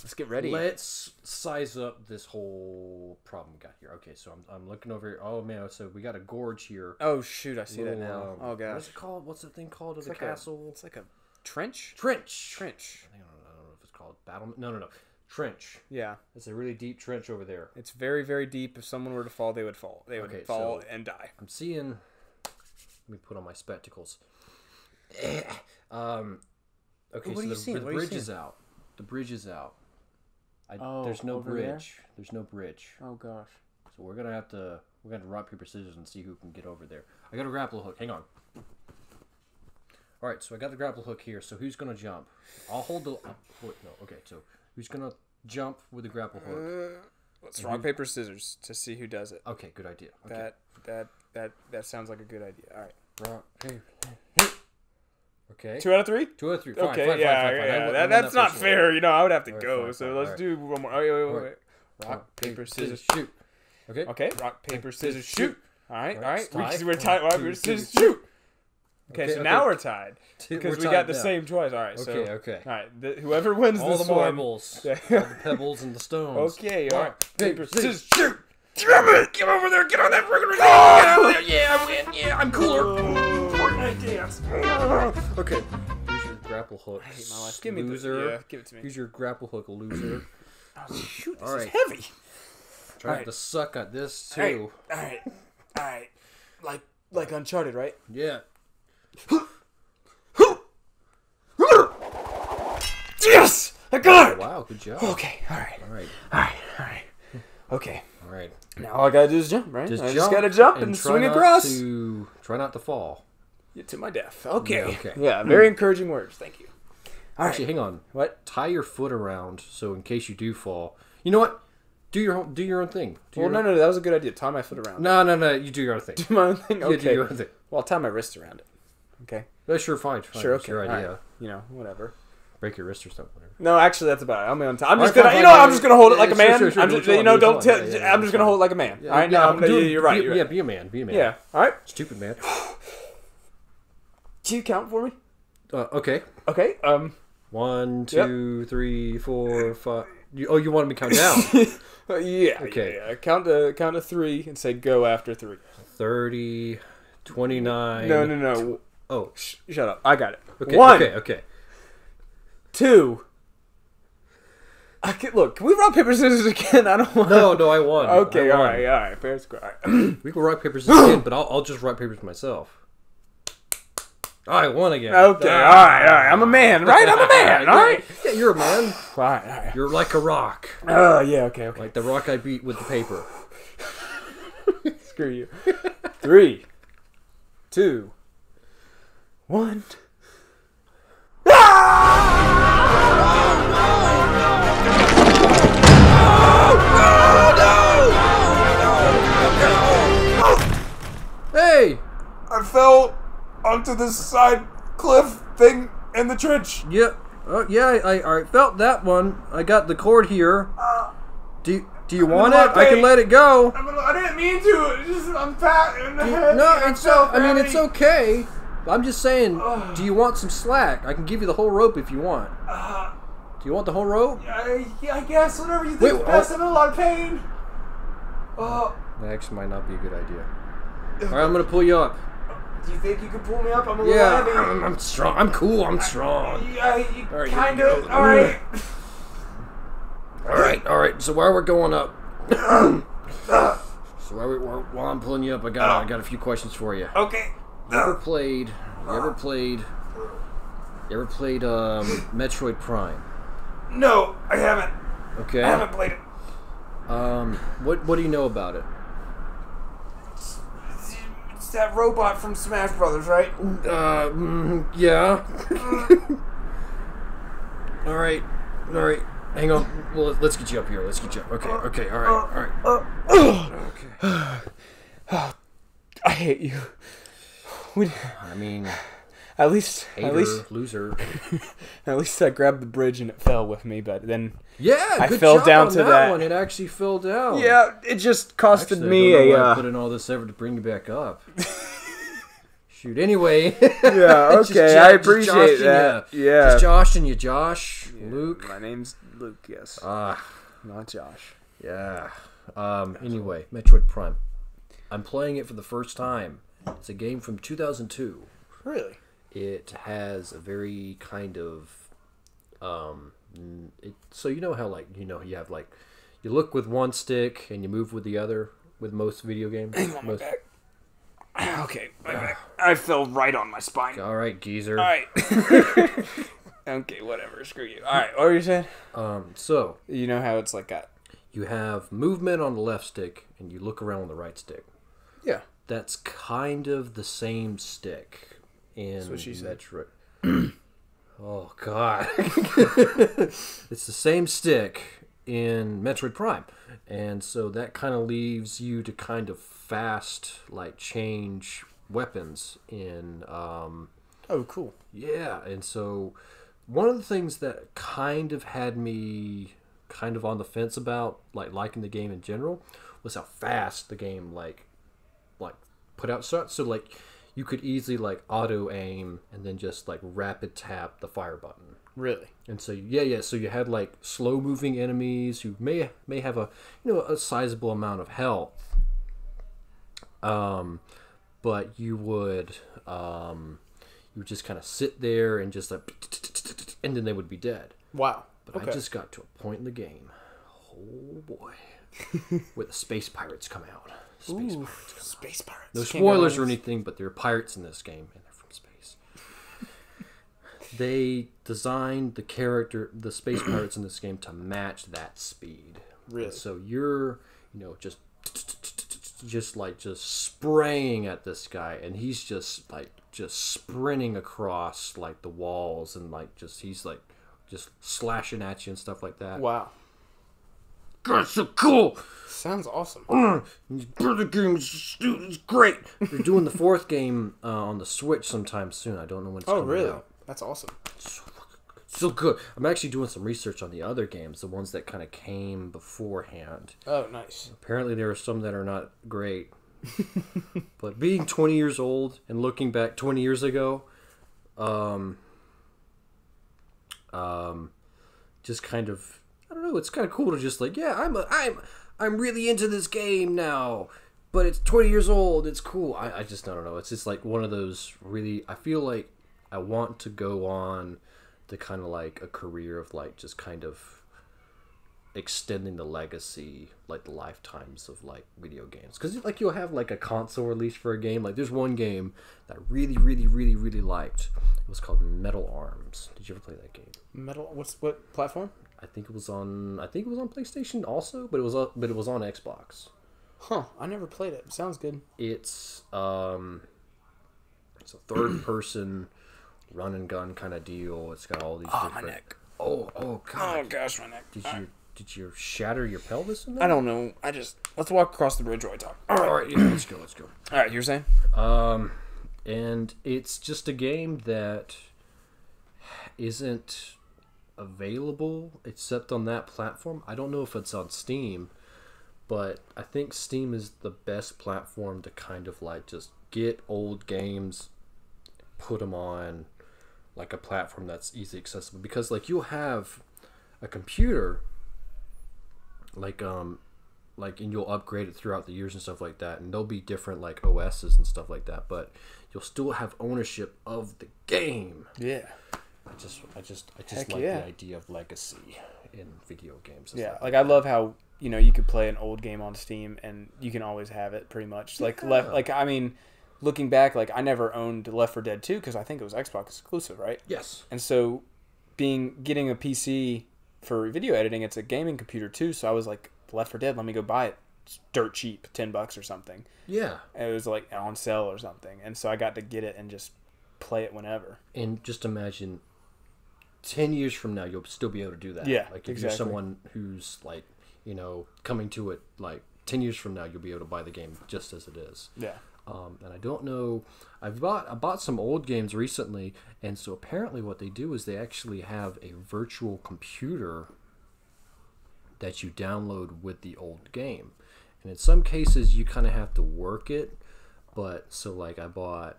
Let's get ready. let's size up this whole problem we got here. Okay, so I'm, I'm looking over here. Oh man, so we got a gorge here. oh shoot, I see that now. um, oh What gosh, is it called? What's the thing called of the like a- castle? it's like a trench. trench. Trench. I don't, know, I don't know if it's called battle. No, no, no. Trench. Yeah, It's a really deep trench over there. it's very very deep. If someone were to fall, they would fall. They would Okay, fall so- and die. I'm seeing. Let me put on my spectacles. Um. Okay, What so are the, the What are you bridge is out. The bridge is out. I, Oh, there's no over there? bridge. There's no bridge. Oh gosh. So we're gonna have to we're gonna rock paper scissors and see who can get over there. I got a grapple hook. Hang on. All right, so I got the grapple hook here. So who's gonna jump? I'll hold the. I'll, wait, no, okay. So who's gonna jump with the grapple hook? Let's rock paper scissors to see who does it. Okay, good idea. Okay. That that that that sounds like a good idea. All right. rock paper. Okay. Two out of three. Two out of three. Fine, Okay, fine, yeah, fine, yeah. I that, that's that not one. fair. You know, I would have to Alright, go. so let's alright. do one more. Oh, wait, wait, wait, wait. Rock, paper, scissors. shoot. Okay. Okay, rock, paper, scissors, shoot. All right. All right. We, we're tied. Rock, paper, scissors, shoot. Okay, Okay, so okay. now we're tied <laughs> because we're we got the now. same choice. All right, so Okay, okay. all right. The, whoever wins All this the one. marbles, Yeah. <laughs> all the pebbles and the stones. Okay, all right. Paper, scissors, shoot. Damn it! Get over there, get on that thing. Get there. Yeah, I win. Yeah, I'm cooler. Fortnite. Okay. Here's your grapple hook. I hate my life. Give me loser. the. Yeah, give it to me. Here's your grapple hook, loser. Oh, shoot, this All is heavy. Try Alright. to suck at this too. all right, all right. Like like Uncharted, right? Yeah. Yes, I got it. Wow, good job. Okay, all right, All right. all right, all right. Okay, All right. now all I gotta do is jump, right? Just I jump just gotta jump and, try swing not across. To, try not to fall. To my death. Okay. Yeah, okay. Yeah, very encouraging words. Thank you. All right. Actually, hang on. What? Tie your foot around so in case you do fall. You know what? Do your own, do your own thing. Do Well, no, own- no, that was a good idea. Tie my foot around. no, no, no. You do your own thing. Do my own thing. You do Okay. your own thing. Well, I'll tie my wrist around it. Okay. That's sure, fine. fine. Sure. It's Okay. your idea. right. You know, whatever. Break your wrist or something. Whatever. No, actually, that's about it. I'm on. T- I'm just gonna. fine, you know, I'm just gonna hold it like a man. sure, sure, I'm just, you know, do don't tell. Yeah, yeah, I'm just gonna hold it like a man. All right. yeah, No, you're right. be- You're yeah, right. be a man. Be a man. Yeah. All right. Stupid man. <sighs> <laughs> Can you count for me? Uh, okay. Okay. Um. One, two, three, four, five. You, oh, you wanted me to count down? <laughs> yeah. Okay. Yeah, yeah. Count to count to three and say go after three. 30, 29. No, no, no. Oh, Sh- shut up. I got it. okay. One, Okay, okay. two. I can, look, can we rock paper scissors again? <laughs> I don't want. No, no, I won. Okay. I All won. right. All right. Fair score. All right. We can rock papers again, but I'll, I'll just rock papers myself. I won again. okay. All right. All right. I'm a man, <laughs> right? I'm a man. All right. Yeah, you're a man. All right. All right. You're like a rock, Oh yeah. Okay. Okay. like the rock I beat with the paper. <laughs> Screw you. Three, two, one. Hey! I fell onto this side cliff thing in the trench. Yeah, uh, yeah, I, I felt that one. I got the cord here. Do do you want it? I can let it go. I'm, I didn't mean to. It's just I'm fat in the head. No, I it's fell I mean it's okay. I'm just saying. Do you want some slack? I can give you the whole rope if you want. Uh, Do you want the whole rope? I, yeah, I guess whatever you Wait, think best. oh. I'm in a lot of pain. Oh, That actually might not be a good idea. All right, I'm gonna pull you up. Do you think you can pull me up? I'm a little Yeah, heavy. I'm, I'm strong. I'm cool. I'm strong. Yeah, you All right, kind of. All right. All right, all right. So while we're going up, <coughs> so while, we, while while I'm pulling you up, I got I got a few questions for you. Okay. You ever played? You ever played? You ever played um, Metroid Prime? No, I haven't. Okay. I haven't played it. Um, what what do you know about it? That robot from Smash Brothers, right? Uh, mm, yeah. <laughs> all right, all right. Hang on. Well, let's get you up here. Let's get you up. Okay, okay. All right, all right. Okay. <sighs> I hate you. <sighs> We, I mean, at least, hater, at least, loser. <laughs> at least I grabbed the bridge and it fell with me. But then, Yeah, I fell down to that, that. one. It actually fell down. yeah, it just costed Actually, me I don't know a. why I Uh, put in all this effort to bring you back up. <laughs> Shoot. Anyway. yeah, <laughs> okay, jo- I appreciate that. ya. Yeah, Just joshing you, Josh, Luke. my name's Luke. Yes, Ah, not Josh. yeah. Um. Anyway, Metroid Prime. I'm playing it for the first time. It's a game from 2002. Really? It has a very kind of, um, it, so you know how like you know you have like, you look with one stick and you move with the other with most video games. most, <clears throat> Okay, my back. I fell right on my spine. all right, geezer. All right. <laughs> okay, whatever. Screw you. All right, what were you saying? Um. So You know how it's like that. you have movement on the left stick and you look around on the right stick. Yeah. That's kind of the same stick in what she said. Metroid. <clears throat> oh God, <laughs> it's the same stick in Metroid Prime, and so that kind of leaves you to kind of fast like change weapons in. Um, Oh, cool. yeah, and so one of the things that kind of had me kind of on the fence about like liking the game in general was how fast the game like like put out shots. So like you could easily like auto aim and then just like rapid tap the fire button. Really? And so yeah, yeah. So you had like slow moving enemies who may may have a you know a sizable amount of health. Um, but you would um, you would just kind of sit there and just like, and then they would be dead. Wow. But okay. I just got to a point in the game, oh boy, <laughs> where the space pirates come out. Space Ooh, pirates. space pirates. No spoilers or anything, but there are pirates in this game, and they're from space. <laughs> they designed the character, the space pirates in this game, to match that speed. Really? And so you're, you know, just, just like just spraying at this guy, and he's just like just sprinting across like the walls, and like just he's like just slashing at you and stuff like that. Wow. God, so cool. Sounds awesome. The game is it's great. They're doing the fourth game uh, on the Switch sometime soon. I don't know when it's Oh, coming really? out. That's awesome. So good. I'm actually doing some research on the other games, the ones that kind of came beforehand. Oh, nice. Apparently, there are some that are not great. <laughs> but being 20 years old and looking back 20 years ago, um, um, just kind of I don't know. It's kind of cool to just like, yeah, I'm a, I'm I'm really into this game now, but it's 20 years old. It's cool. I, I just I don't know. It's just like one of those really. I feel like I want to go on the kind of like a career of like just kind of extending the legacy like the lifetimes of like video games because like you'll have like a console release for a game like there's one game that I really really really really liked it was called metal arms did you ever play that game Metal. What's what platform? I think it was on i think it was on playstation also but it was uh, but it was on xbox Huh. I never played it. Sounds good. it's um It's a third <clears throat> person run and gun kind of deal. It's got all these. Oh, my neck. Oh, oh God! Oh gosh, my neck. Did you did you shatter your pelvis in that? I don't know. I just let's walk across the bridge while I talk. All right, All right, yeah, let's go. Let's go. all right. You're saying? Um, and it's just a game that isn't available except on that platform. I don't know if it's on Steam, but I think Steam is the best platform to kind of like just get old games, put them on like a platform that's easy accessible because like you'll have a computer like um like and you'll upgrade it throughout the years and stuff like that and there'll be different like OSs and stuff like that but you'll still have ownership of the game Yeah. I just I just I just Heck like yeah. the idea of legacy in video games Yeah. Like I love how you know you could play an old game on Steam and you can always have it pretty much. Like left. Like I mean, looking back, like I never owned Left 4 Dead 2 because I think it was Xbox exclusive, right? yes And so, being getting a PC for video editing, it's a gaming computer too. So I was like, Left 4 Dead, let me go buy it. It's dirt cheap, ten bucks or something. yeah And it was like on sale or something, and so I got to get it and just play it whenever. and just imagine 10 years from now you'll still be able to do that Yeah, like if exactly. you're someone who's like you know coming to it like 10 years from now you'll be able to buy the game just as it is Yeah. um, and I don't know. I've bought I bought some old games recently, and so apparently what they do is they actually have a virtual computer that you download with the old game, and in some cases you kind of have to work it. But so like I bought,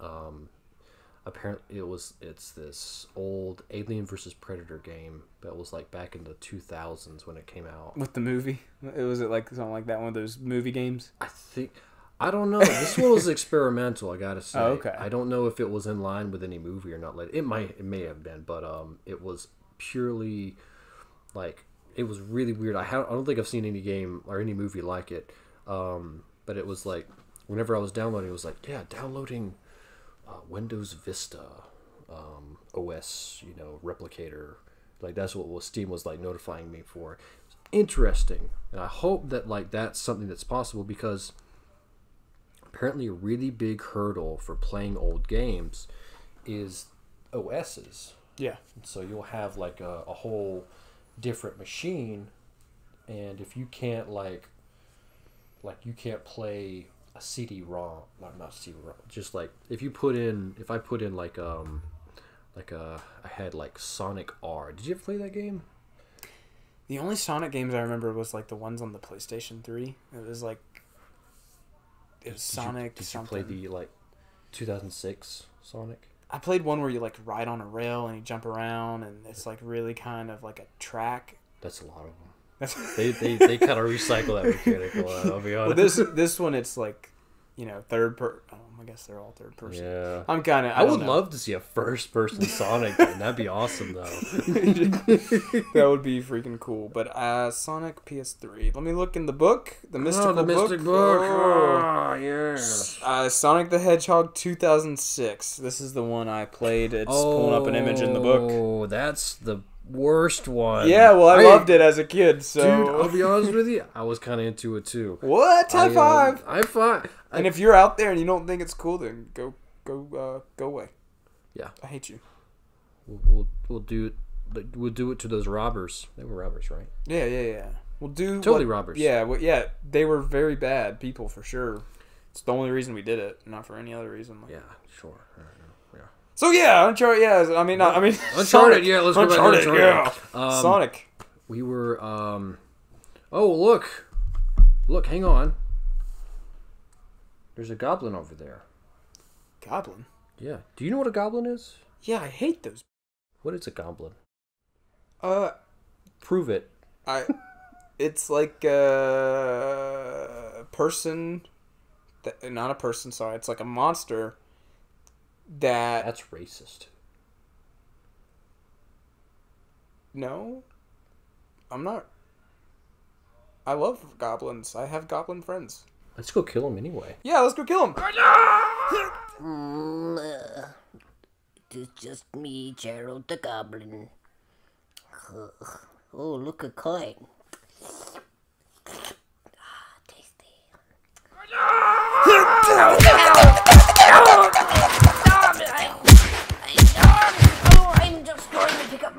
um, apparently it was it's this old Alien versus Predator game that was like back in the two thousands when it came out. With the movie, it was it like something like that one of those movie games. I think I don't know. This one was <laughs> experimental. I gotta say. Oh, okay. I don't know if it was in line with any movie or not. Like it might, it may have been, but um, it was purely like it was really weird. I ha- I don't think I've seen any game or any movie like it. Um, but it was like whenever I was downloading, it was like yeah, downloading uh, Windows Vista um, OS, you know, replicator. Like that's what was Steam was like notifying me for. Interesting, and I hope that like that's something that's possible because apparently a really big hurdle for playing old games is OSs. Yeah. So you'll have like a, a whole different machine, and if you can't like, like you can't play a CD-ROM, not not CD-ROM, just like if you put in, if I put in like um, like a I had like Sonic R. Did you ever play that game? The only Sonic games I remember was like the ones on the PlayStation Three. It was like it was Did you- Sonic. Did you, something. play the like 2006 Sonic? I played one where you like ride on a rail and you jump around, and it's like really kind of like a track. That's a lot of them. That's They they, they kind of recycle that mechanic a lot. I'll be honest. well, this this one it's like, you know, third per. Oh, I guess they're all third person. Yeah. I'm kind of. I, would love to see a first person Sonic game. That'd be awesome though. <laughs> that would be freaking cool. But uh, Sonic PS3. Let me look in the book. The mystical book. Oh. yes. Uh, Sonic the Hedgehog 2006. This is the one I played. It's pulling up an image in the book. Oh, that's the worst one. Yeah, well, I, loved it as a kid. So Dude, I'll be honest with you, I was kind of into it too. <laughs> what? High I, um, five! High five. and if you're out there and you don't think it's cool, then go go uh, go away. Yeah. I hate you. We'll, we'll, we'll do it. We'll do it to those robbers. They were robbers, right? Yeah, yeah, yeah. We'll do Totally what- robbers. Yeah, well, yeah. They were very bad people for sure. It's the only reason we did it, not for any other reason. Like- Yeah, sure. So yeah, Uncharted. Yeah, I mean, not, I mean, <laughs> Uncharted, Sonic. yeah, let's go back to Uncharted. Uncharted. Yeah, Um, Sonic. We were. um Oh, look, look. Hang on. There's a goblin over there. Goblin. Yeah. Do you know what a goblin is? Yeah, I hate those. What is a goblin? Uh, Prove it. I. <laughs> It's like a person. That, not a person. Sorry, it's like a monster. That That's racist. no. I'm not. I love goblins. I have goblin friends. Let's go kill him anyway. Yeah, let's go kill him. Mm, uh, it's just me, Gerald the Goblin. Oh, look a coin.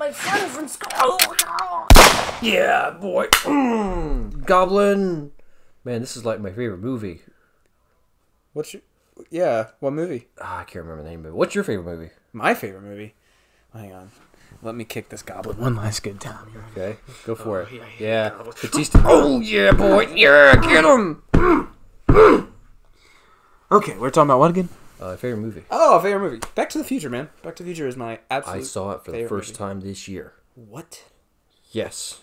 My friend from school. Yeah, boy. Mm, <clears throat> Goblin. Man, this is like my favorite movie. What's your? Yeah, what movie? Ah, I can't remember the name of it. What's your favorite movie? My favorite movie. Hang on. Let me kick this goblin one last good time. Okay, go for it. Yeah, Batista. <gasps> Oh yeah, boy. Yeah, get him. <clears throat> Okay, we're talking about what again? Uh, favorite movie. Oh, favorite movie. Back to the Future, man. Back to the Future is my absolute. I saw it for the first movie. time this year. What? Yes.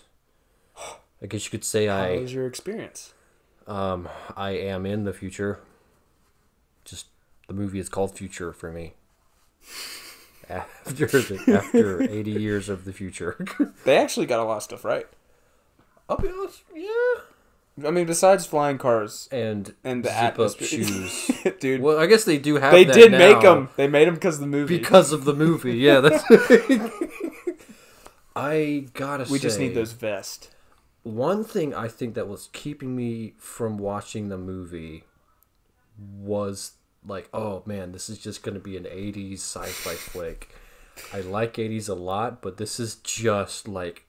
I guess you could say How I was your experience? um I am in the future. Just the movie is called Future for me. <laughs> After the, after eighty years of the future. <laughs> They actually got a lot of stuff right. I'll be honest. I mean, besides flying cars And and the zip up <laughs> shoes. <laughs> dude. Well, I guess they do have. they did make them. They made them because of the movie. because of the movie. Yeah, that's. <laughs> I gotta say we say, just need those vests. One thing I think that was keeping me from watching the movie was like, oh man, this is just gonna be an '80s sci-fi flick. I like '80s a lot, but this is just like.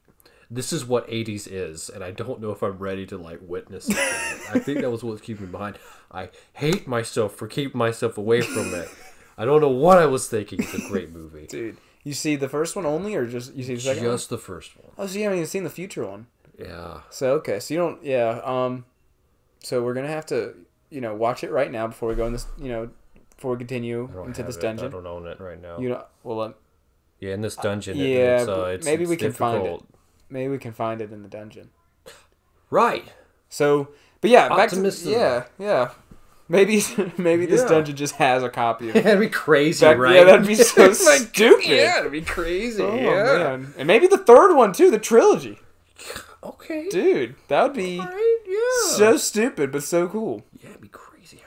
This is what '80s is, and I don't know if I'm ready to like witness it. I think that was what's keeping me behind. I hate myself for keeping myself away from it. I don't know what I was thinking. It's a great movie. Dude, you see the first one only, or just you see the second Just the first one. one? Oh, so you haven't even seen the future one. Yeah. So okay, so you don't, yeah. Um, so we're gonna have to, you know, watch it right now before we go in this, you know, before we continue into this it. dungeon. I don't own it right now. You know, well, um, yeah, in this dungeon. it- yeah, it's, uh, it's, maybe it's we can find it. Maybe we can find it in the dungeon. Right. So, but yeah, back to Optimism. yeah, yeah. Maybe <laughs> maybe this Yeah. dungeon just has a copy of. <laughs> It. That'd be crazy, That- right? <laughs> Yeah, that'd be so Like, stupid. Yeah, that'd be crazy. Oh yeah. man, and maybe the third one too, the trilogy, Okay. dude. That would be Right, yeah. so stupid, but so cool. yeah, it'd be crazy.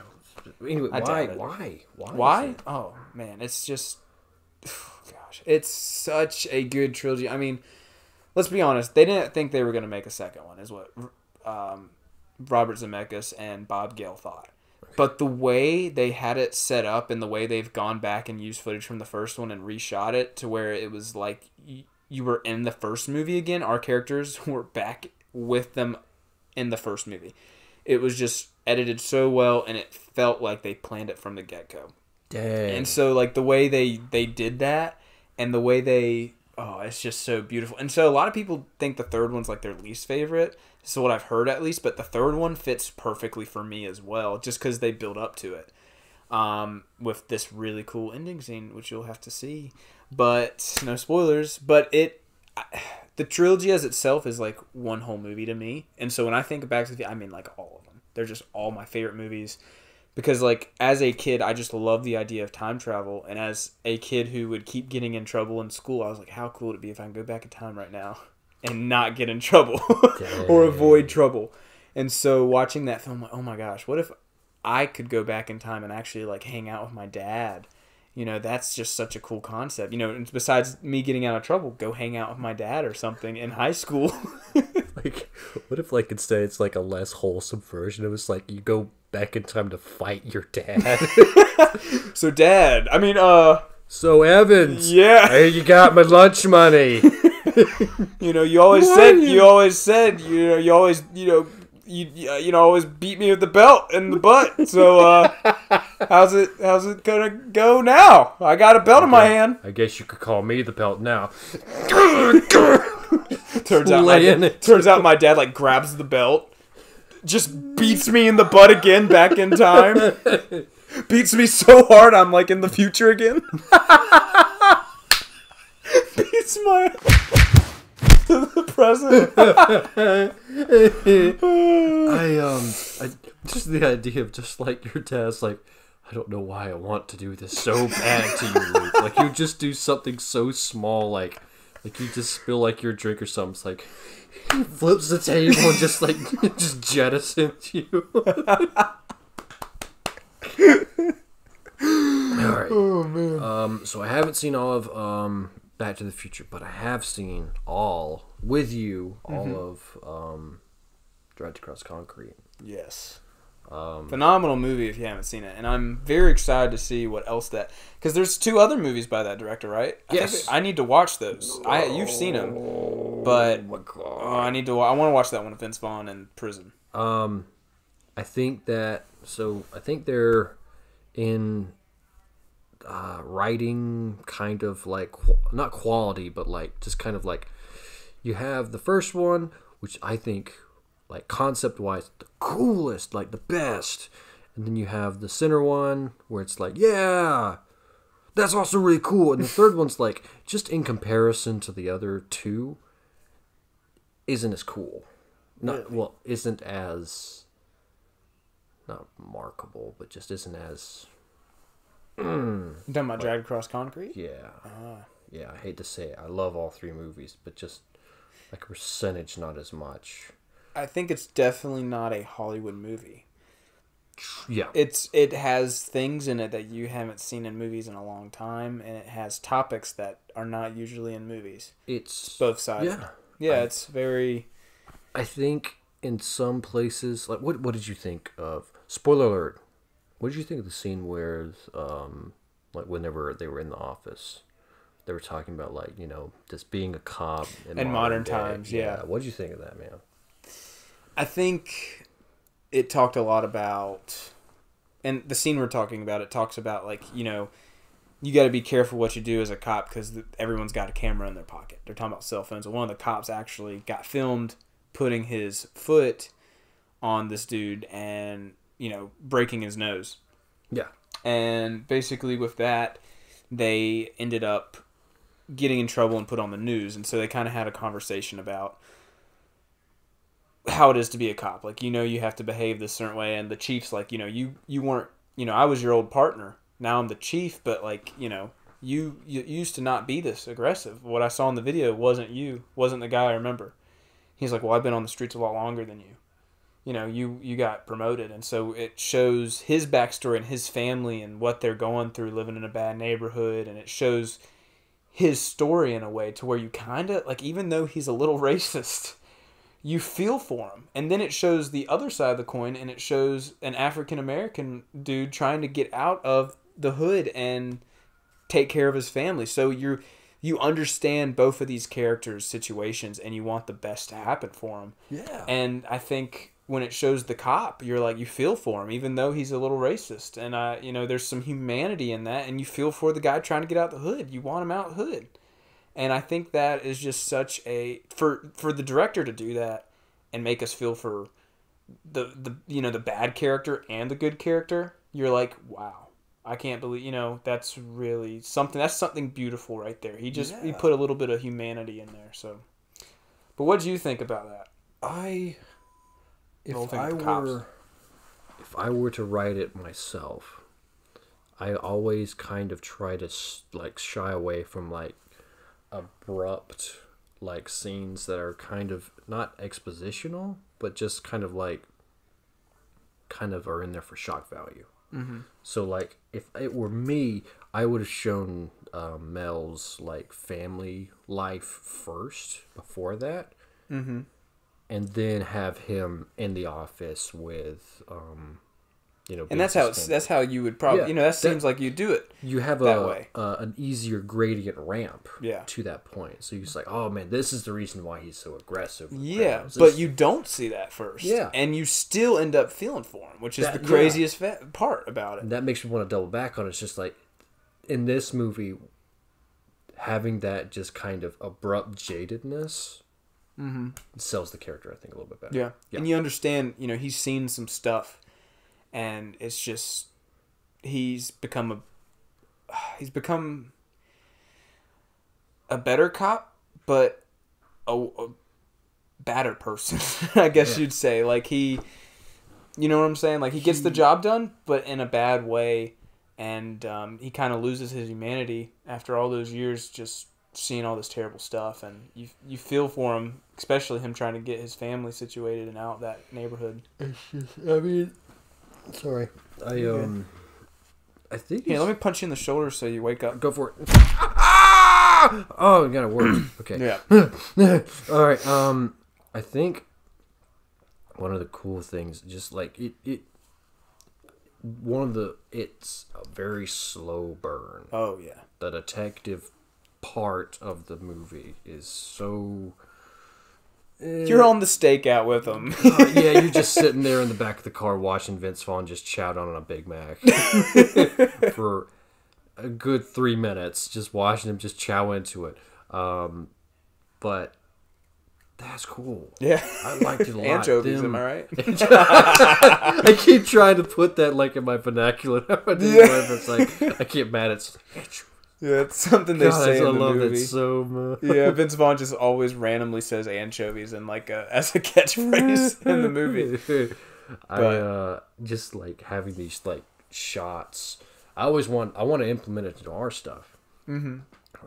Anyway, I why? Why? Why? Why? Oh man, it's just <sighs> gosh, it's such a good trilogy. I mean, let's be honest, they didn't think they were going to make a second one, is what um, Robert Zemeckis and Bob Gale thought. But the way they had it set up and the way they've gone back and used footage from the first one and reshot it to where it was like y- you were in the first movie again, our characters <laughs> were back with them in the first movie. It was just edited so well and it felt like they planned it from the get go. Dang. And so like the way they they did that and the way they oh it's just so beautiful. And so a lot of people think the third one's like their least favorite. Is what I've heard at least, but the third one fits perfectly for me as well just cuz they build up to it. Um with this really cool ending scene which you'll have to see. But no spoilers, but it I- the trilogy as itself is like one whole movie to me. And so when I think of Back to the I mean like all of them. They're just all my favorite movies because like as a kid i just loved the idea of time travel and as a kid who would keep getting in trouble in school i was like how cool would it be if i can go back in time right now and not get in trouble <laughs> or avoid trouble. And so watching that film like oh my gosh what if i could go back in time and actually like hang out with my dad? You know that's just such a cool concept. You know and besides me getting out of trouble go hang out with my dad or something in high school. <laughs> Like, what if like instead it's like a less wholesome version? It was like you go back in time to fight your dad. <laughs> <laughs> so dad i mean uh so Evans, Yeah. hey, you got my lunch money. <laughs> You know, you always Why said you- you always said you know you always you know you you know always beat me with the belt in the butt. So uh, how's it how's it gonna go now? I got a belt in my hand. I guess you could call me the belt now. Turns out my, turns out my dad like grabs the belt, just beats me in the butt again back in time. <laughs> beats me so hard I'm like in the future again. <laughs> beats my <laughs> to the present. I um, I, just the idea of just like your dad's like, I don't know why I want to do this so bad to you, Luke. Like you just do something so small, like like you just spill like your drink or something. It's like flips the table and just like <laughs> just jettisons you. <laughs> all right. Oh man. Um, so I haven't seen all of um Back to the Future, but I have seen all with you all of um Dragged Across Concrete. Yes. Phenomenal movie if you haven't seen it, and I'm very excited to see what else that because there's two other movies by that director, right? I Yes. I need to watch those. I you've seen them, but oh, I need to. I want to watch that one with Vince Vaughn in prison. Um, I think that so. I think they're in uh, writing kind of like not quality, but like just kind of like you have the first one, which I think like concept wise the coolest, like the best, and then you have the center one where it's like yeah. That's also really cool. And the third <laughs> one's like, just in comparison to the other two, isn't as cool. Not well, isn't as not remarkable, but just isn't as You talking about Across Concrete? yeah. Ah. Yeah, I hate to say it. I love all three movies, but just like a percentage, not as much. I think it's definitely not a Hollywood movie. Yeah, It's it has things in it that you haven't seen in movies in a long time, and it has topics that are not usually in movies. it's Both sides. Yeah, Yeah, it's very. I think in some places, like what what did you think of? Spoiler alert. What did you think of the scene where, um, like whenever they were in the office, they were talking about like you know just being a cop in, In modern day? times, yeah. What did you think of that, man? I think it talked a lot about, and the scene we're talking about, it talks about like you know, you got to be careful what you do as a cop because everyone's got a camera in their pocket. They're talking about cell phones. One of the cops actually got filmed putting his foot on this dude and you know breaking his nose. Yeah, and basically with that they ended up getting in trouble and put on the news and so they kind of had a conversation about how it is to be a cop. Like you know you have to behave this certain way and the chief's like you know you you weren't you know i was your old partner. Now i'm the chief but like you know you, you used to not be this aggressive. What i saw in the video wasn't you wasn't the guy i remember. He's like well i've been on the streets a lot longer than you. You know you you got promoted and so it shows his backstory and his family and what they're going through living in a bad neighborhood and it shows his story in a way to where you kind of like even though he's a little <laughs> racist you feel for him and then it shows the other side of the coin and it shows an african american dude trying to get out of the hood and take care of his family so you're you understand both of these characters situations and you want the best to happen for them yeah. and I think when it shows the cop, you're like you feel for him, even though he's a little racist. And uh, you know, there's some humanity in that, and you feel for the guy trying to get out the hood. You want him out hood, and I think that is just such a for for the director to do that and make us feel for the the you know the bad character and the good character. You're like, wow, I can't believe you know that's really something. That's something beautiful right there. He just he put a little bit of humanity in there. So, but what do you think about that? I if I were if I were to write it myself, I always kind of try to like shy away from like abrupt like scenes that are kind of not expositional, but just kind of like kind of are in there for shock value. Mm-hmm. So like if it were me, I would have shown uh, Mel's like family life first before that and then have him in the office with um you know And that's how it's, that's how you would probably Yeah, you know that that- seems like you do it. you have that a way. uh, an easier gradient ramp Yeah. to that point so you're just like oh man this is the reason why he's so aggressive Yeah, criminals. but This- you don't see that first. Yeah. and you still end up feeling for him, which is That- the yeah. craziest fa- part about it. and that makes me want to double back on it. it's just like in this movie having that just kind of abrupt jadedness sells the character i think a little bit better. Yeah. Yeah. and you understand, you know, he's seen some stuff, and it's just he's become a <sighs> he's become a better cop, but a, a badder person, <laughs> I guess you'd say. Like he, you know what I'm saying? Like he gets the job done, but in a bad way, and um, he kind of loses his humanity after all those years, just seeing all this terrible stuff, and you you feel for him, especially him trying to get his family situated and out that neighborhood. It's just, i mean sorry i um i think Here, it's- let me punch you in the shoulder so you wake up. go for it oh it got it work <clears throat> okay Yeah. <laughs> All right. Um, I think one of the cool things, just like it, it, one of the it's a very slow burn. Oh yeah. The detective part of the movie is so. You're on the stakeout with them. Uh, <laughs> yeah, you're just <laughs> sitting there in the back of the car watching Vince Vaughn just chow down on a Big Mac <laughs> for a good three minutes, just watching him just chow into it. Um, but that's cool. yeah. I liked it a lot. Anchovies, Them- am I right? I keep trying to put that like in my vernacular. but it's like I get mad. It's Yeah, it's something they God, say I the love movie. that so much. yeah, Vince Vaughn just always randomly says anchovies and like a, as a catchphrase <laughs> in the movie. <laughs> I uh, just like having these like shots. I always want. I want to implement it into our stuff. Mm-hmm.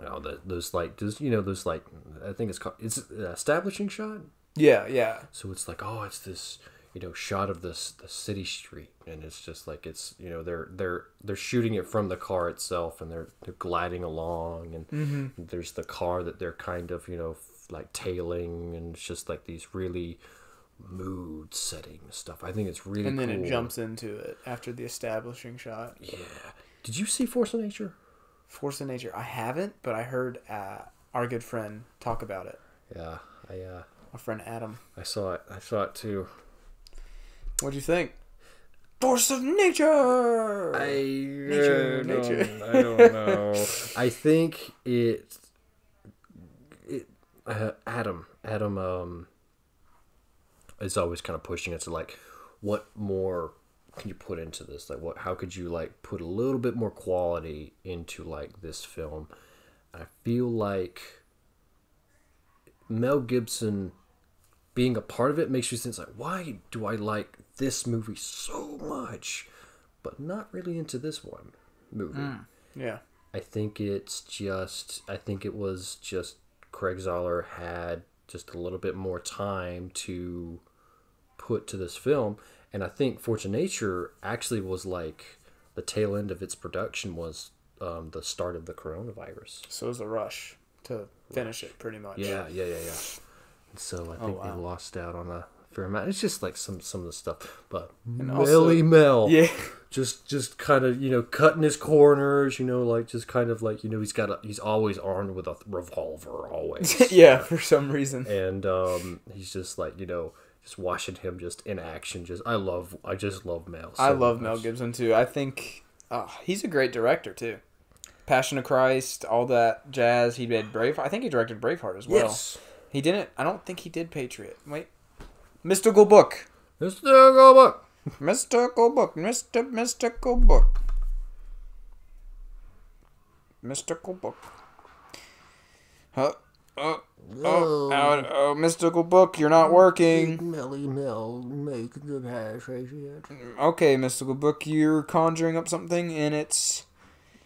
You know, the, those like those you know those like I think it's called it's an establishing shot. Yeah, yeah. So it's like, oh, it's this, you know, shot of this the city street, and it's just like it's, you know, they're they're they're shooting it from the car itself, and they're they're gliding along, and there's the car that they're kind of, you know, f- like tailing, and it's just like these really mood setting stuff. I think it's really And then cool. it jumps into it after the establishing shot. Yeah. Did you see Force of Nature? Force of Nature. I haven't, but I heard uh, our good friend talk about it. Yeah, I uh, Our friend Adam. I saw it. I saw it too. What'd you think? Force of Nature. I Nature, uh, nature. don't- I don't know. <laughs> I think it. It uh, Adam Adam um is always kind of pushing it to like, what more can you put into this? Like, what? How could you like put a little bit more quality into like this film? I feel like Mel Gibson being a part of it makes you think like, why do I like this movie so much, but not really into this one movie? yeah. I think it's just, I think it was just Craig Zahler had just a little bit more time to put to this film, and I think Force of Nature actually was like the tail end of its production was um, the start of the coronavirus. So it was a rush to finish it, pretty much. Yeah, yeah, yeah, yeah. And so I think wow. they lost out on a fair amount. It's just like some some of the stuff, but And also- Melly Mel, Yeah. just just kind of you know cutting his corners, you know, like just kind of like you know he's got a he's always armed with a revolver always, <laughs> yeah, for some reason. and um he's just like you know just watching him just in action. Just I love I just love Mel. I so love Mel. Gibson too. I think uh, he's a great director too. Passion of Christ, all that jazz. He did Brave. I think he directed Braveheart as well. Yes, He didn't. I don't think he did Patriot. Wait, Mystical Book. Mr. Gilbert. Mystical Book. Mister Mystical Book. Mystical Book. Huh? Oh, oh, oh, oh, Mystical Book, you're not working. Melly Mel make the hash Okay, Mystical Book, you're conjuring up something, and it's.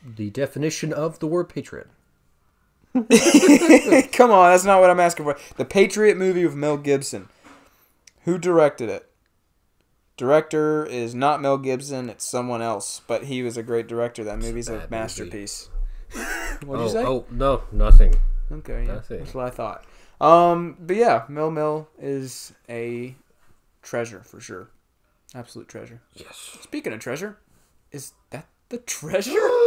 The definition of the word patriot. <laughs> Come on, that's not what I'm asking for. The Patriot movie with Mel Gibson. Who directed it? Director is not Mel Gibson, it's someone else, but he was a great director. That movie's a movie. masterpiece. <laughs> What'd oh, you say? oh no, nothing. okay, yeah, nothing. that's what I thought. Um, but yeah, Mel Mel is a treasure for sure. Absolute treasure. Yes. Speaking of treasure, is that the treasure? <laughs>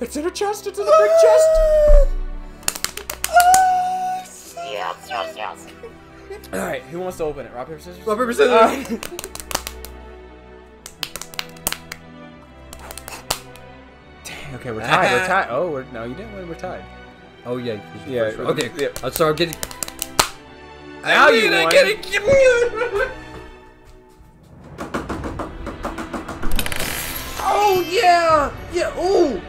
it's in a chest. It's in a big chest. Yes, yes, yes. All right, who wants to open it? Rock paper scissors. Rock, paper, scissors. <laughs> Dang, okay, we're tied. We're tied. Oh, we're, no, you didn't win. We're tied. Oh yeah. Yeah. Okay. yeah. I'm sorry. I'm getting. Now I you won. get it. Give me it. Oh yeah. Yeah. Oh.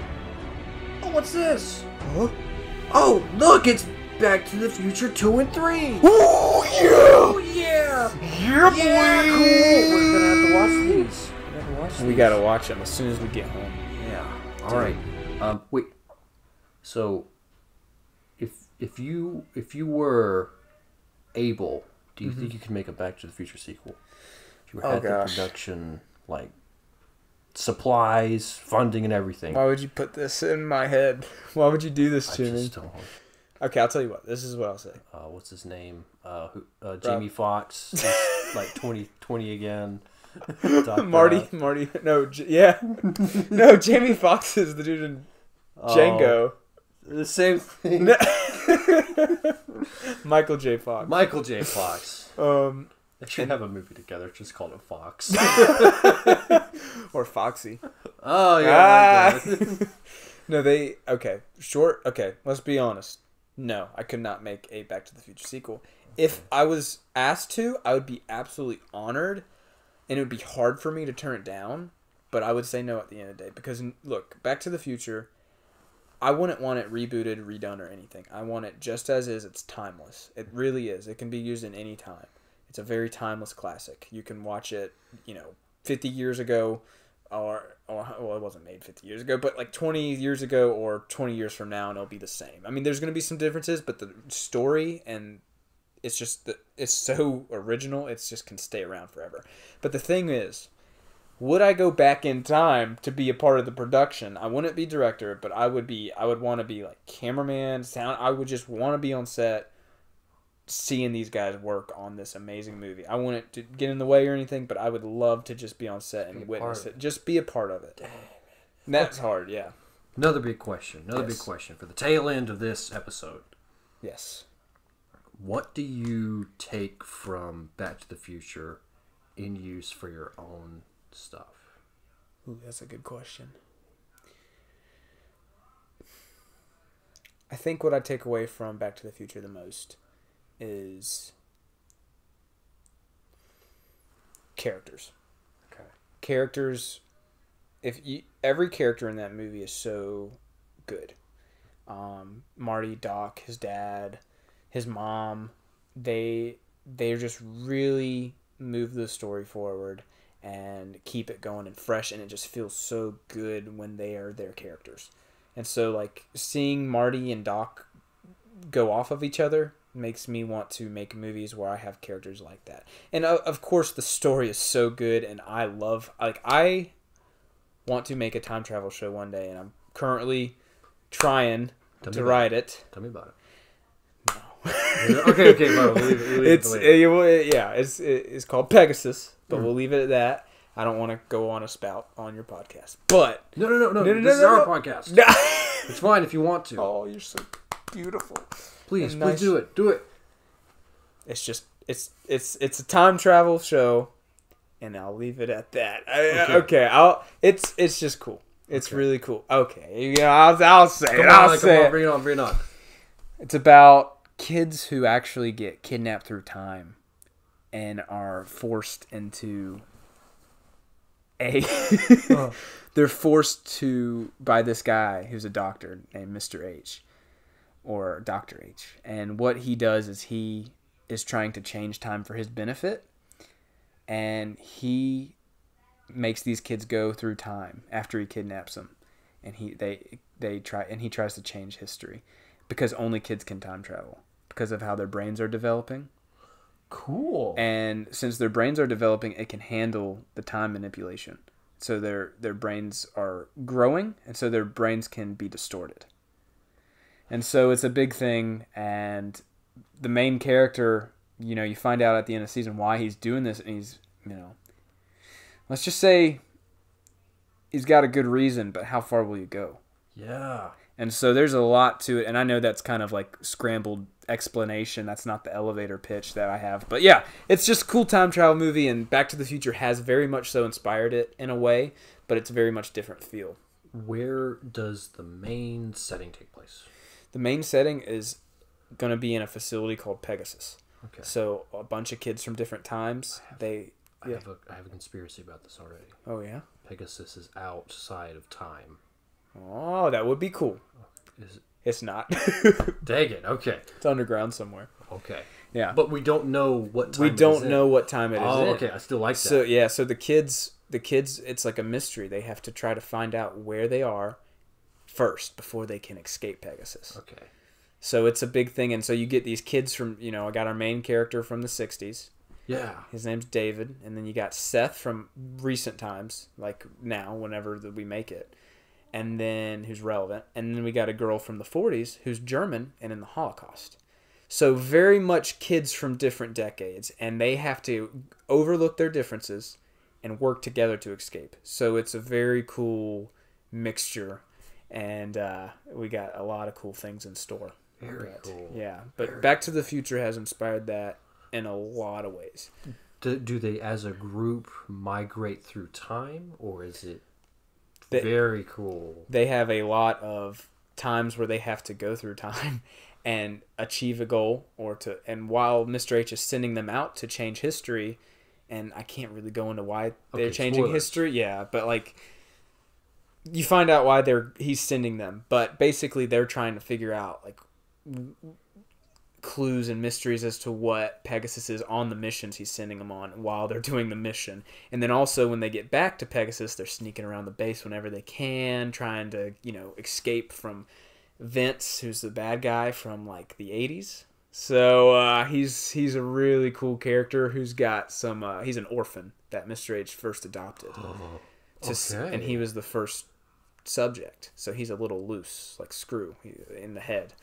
Oh, what's this? Huh? Oh, look! It's Back to the Future two and three. Oh Oh yeah. yeah! Yeah. Cool. We're gonna have to watch these. We're gonna watch We these. gotta watch them as soon as we get home. Yeah. All right. Um. Wait. So, if if you if you were able, do you think you could make a Back to the Future sequel? If you Oh, had the gosh. production like supplies, funding, and everything. Why would you put this in my head? <laughs> Why would you do this I to me? just don't. Okay, I'll tell you what. This is what I'll say. Uh, what's his name? Uh, who, uh, Jamie Foxx, is <laughs> like 20, 20 again. <laughs> Marty. Marty, no, J- yeah, no, Jamie Foxx is the dude in Django. The same thing. Michael J. Fox. Michael J. Fox. Um, They should have a movie together. Just call it Fox. <laughs> <laughs> or Foxy. oh yeah. Ah. <laughs> No, they okay. Short. Okay, let's be honest. No, I could not make a Back to the Future sequel. If I was asked to, I would be absolutely honored, and it would be hard for me to turn it down. But I would say no at the end of the day because look, Back to the Future. I wouldn't want it rebooted, redone, or anything. I want it just as is. It's timeless. It really is. It can be used in any time. It's a very timeless classic. You can watch it, you know, 50 years ago, or, or well, it wasn't made 50 years ago, but like 20 years ago or 20 years from now, and it'll be the same. I mean, there's going to be some differences, but the story and it's just the, it's so original. It's just can stay around forever. But the thing is, would I go back in time to be a part of the production? I wouldn't be director, but I would be. I would want to be like cameraman, sound. I would just want to be on set, seeing these guys work on this amazing movie. I wouldn't to get in the way or anything, but I would love to just be on set and witness it. Just be a part of it. And That's hard. Yeah. Another big question. Another Yes. big question for the tail end of this episode. Yes. What do you take from Back to the Future in use for your own stuff? Ooh, that's a good question. I think what I take away from Back to the Future the most is characters. Okay. Characters. If you every character in that movie is so good. Um, Marty, Doc, his dad, his mom, they they just really move the story forward and keep it going and fresh and it just feels so good when they are their characters. And so like seeing Marty and Doc go off of each other makes me want to make movies where I have characters like that. And of, of course the story is so good and I love like I want to make a time travel show one day and I'm currently trying Tell to write it. Tell me about it. No. okay, okay, well, we'll leave it, we'll leave it's it uh, later. you will- yeah, it's it's called Pegasus, but Hmm. we'll leave it at that. I don't want to go on a spout on your podcast, but No, no, no, no. No, no, this no, is no, our podcast. <laughs> It's fine if you want to. oh, you're so beautiful. please, please nice. do it. Do it. It's just it's it's it's a time travel show, and I'll leave it at that. I, okay. Okay. I'll it's it's just cool. It's Okay. really cool. Okay, yeah, I'll, I'll say Come it. on, I'll come say on, it. bring it on, bring it on. It's about kids who actually get kidnapped through time and are forced into a uh. <laughs> they're forced to by this guy who's a doctor named Mr. H or Dr. H. And what he does is he is trying to change time for his benefit and he makes these kids go through time after he kidnaps them and he they they try and he tries to change history because only kids can time travel because of how their brains are developing Cool. and since their brains are developing it can handle the time manipulation so their their brains are growing and so their brains can be distorted and so it's a big thing and the main character you know you find out at the end of the season why he's doing this and he's you know let's just say he's got a good reason but how far will you go yeah. and so there's a lot to it, and I know that's kind of like scrambled explanation. That's not the elevator pitch that I have, but yeah, it's just a cool time travel movie, and Back to the Future has very much so inspired it in a way, but it's very much different feel. Where does the main setting take place? The main setting is going to be in a facility called Pegasus. Okay. So a bunch of kids from different times. They, I yeah. have a I have a conspiracy about this already. oh yeah, Pegasus is outside of time. oh that would be cool. Oh, is It's not. <laughs> dang it. Okay. it's underground somewhere. Okay. Yeah, But we don't know what time we it is don't in. know what time it is. Oh, in. okay. I still like that. So yeah, so the kids, the kids, it's like a mystery. They have to try to find out where they are first before they can escape Pegasus. okay. So it's a big thing, and so you get these kids from, you know, I got our main character from the '60s. Yeah. His name's David, and then you got Seth from recent times, like now, whenever that we make it, and then who's relevant, and then we got a girl from the '40s who's German and in the Holocaust. So very much kids from different decades, and they have to overlook their differences and work together to escape. So it's a very cool mixture, and uh, we got a lot of cool things in store. Very But, cool. Yeah, but Back to the Future has inspired that in a lot of ways. Do, do they, as a group, migrate through time, or is it They- very cool? they have a lot of times where they have to go through time <laughs> and achieve a goal or to and while Mr. H is sending them out to change history and I can't really go into why they're Okay, changing spoilers. history yeah but like you find out why they're he's sending them but basically they're trying to figure out like clues and mysteries as to what Pegasus is on the missions he's sending them on while they're doing the mission. And then also when they get back to Pegasus, they're sneaking around the base whenever they can, trying to, you know, escape from Vince, who's the bad guy from like the 80s. So uh, he's he's a really cool character who's got some. Uh, he's an orphan that Mr. H first adopted, to and he was the first subject. So he's a little loose, like screw in the head.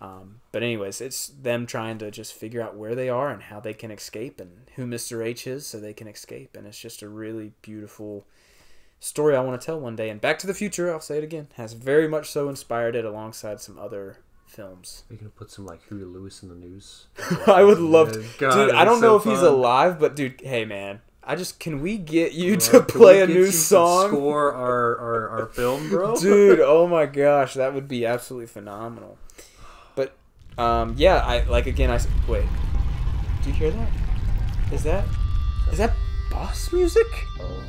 Um, but anyways, it's them trying to just figure out where they are and how they can escape and who Mr. H is so they can escape. And it's just a really beautiful story I want to tell one day. And Back to the Future, I'll say it again, has very much so inspired it alongside some other films. Are you gonna put some like Huey Lewis and the News? <laughs> I would love to. <laughs> God, dude, I don't know so if he's alive, but dude, hey man, I just can we get you Bro, to play a new song? Score our, our, our film, bro. <laughs> dude oh my gosh that would be absolutely phenomenal but um yeah i like again I wait do you hear that is that is that boss music Oh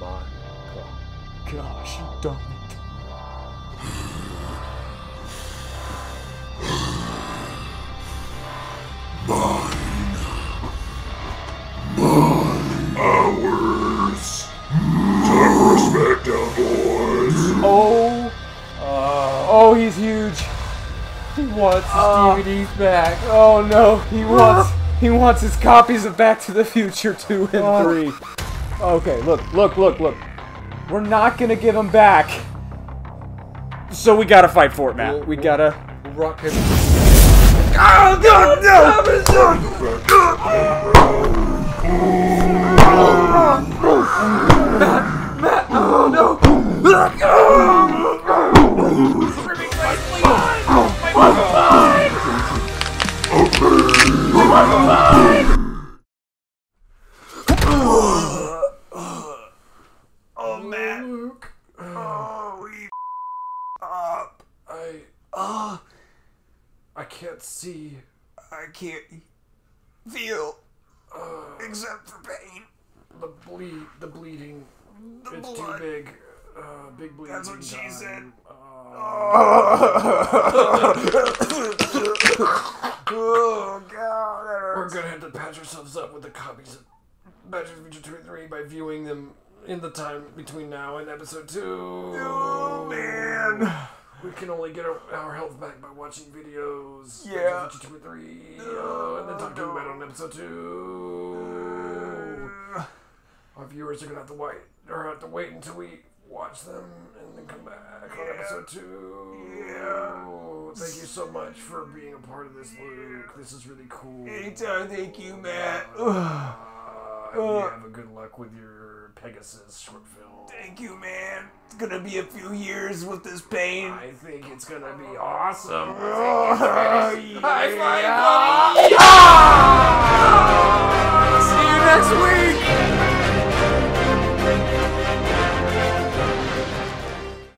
my god. gosh you darn his DVDs back. Oh no, he wants <gasps> he wants his copies of Back to the Future 2 and 3. Okay, look, look, look, look. We're not gonna give him back. So we gotta fight for it, Matt. We gotta. Rock paper. Oh God, no! Oh, man. <laughs> Oh, we up. I I can't see. I can't feel except for pain. The bleed, the bleeding. The it's blood. too big. Uh, big bleeding. That's what she time. said. Uh, <laughs> <laughs> <laughs> Oh, God, we're gonna have to patch ourselves up with the copies of the Future 2 and 3 by viewing them in the time between now and episode 2. Oh, man. We can only get our, our health back by watching videos. Back to the Yeah. Future 2 and 3. uh, and then talking about it on episode 2. Our viewers are gonna have to wait or have to wait until we watch them and then come back on episode two. Yeah. Thank you so much for being a part of this, Luke. This is really cool. Anytime, thank you, Matt. Uh, you have a good luck with your Pegasus short film. Thank you, man. It's gonna be a few years with this pain. I think it's gonna be awesome. Oh, <laughs> yeah. High five, See you next week.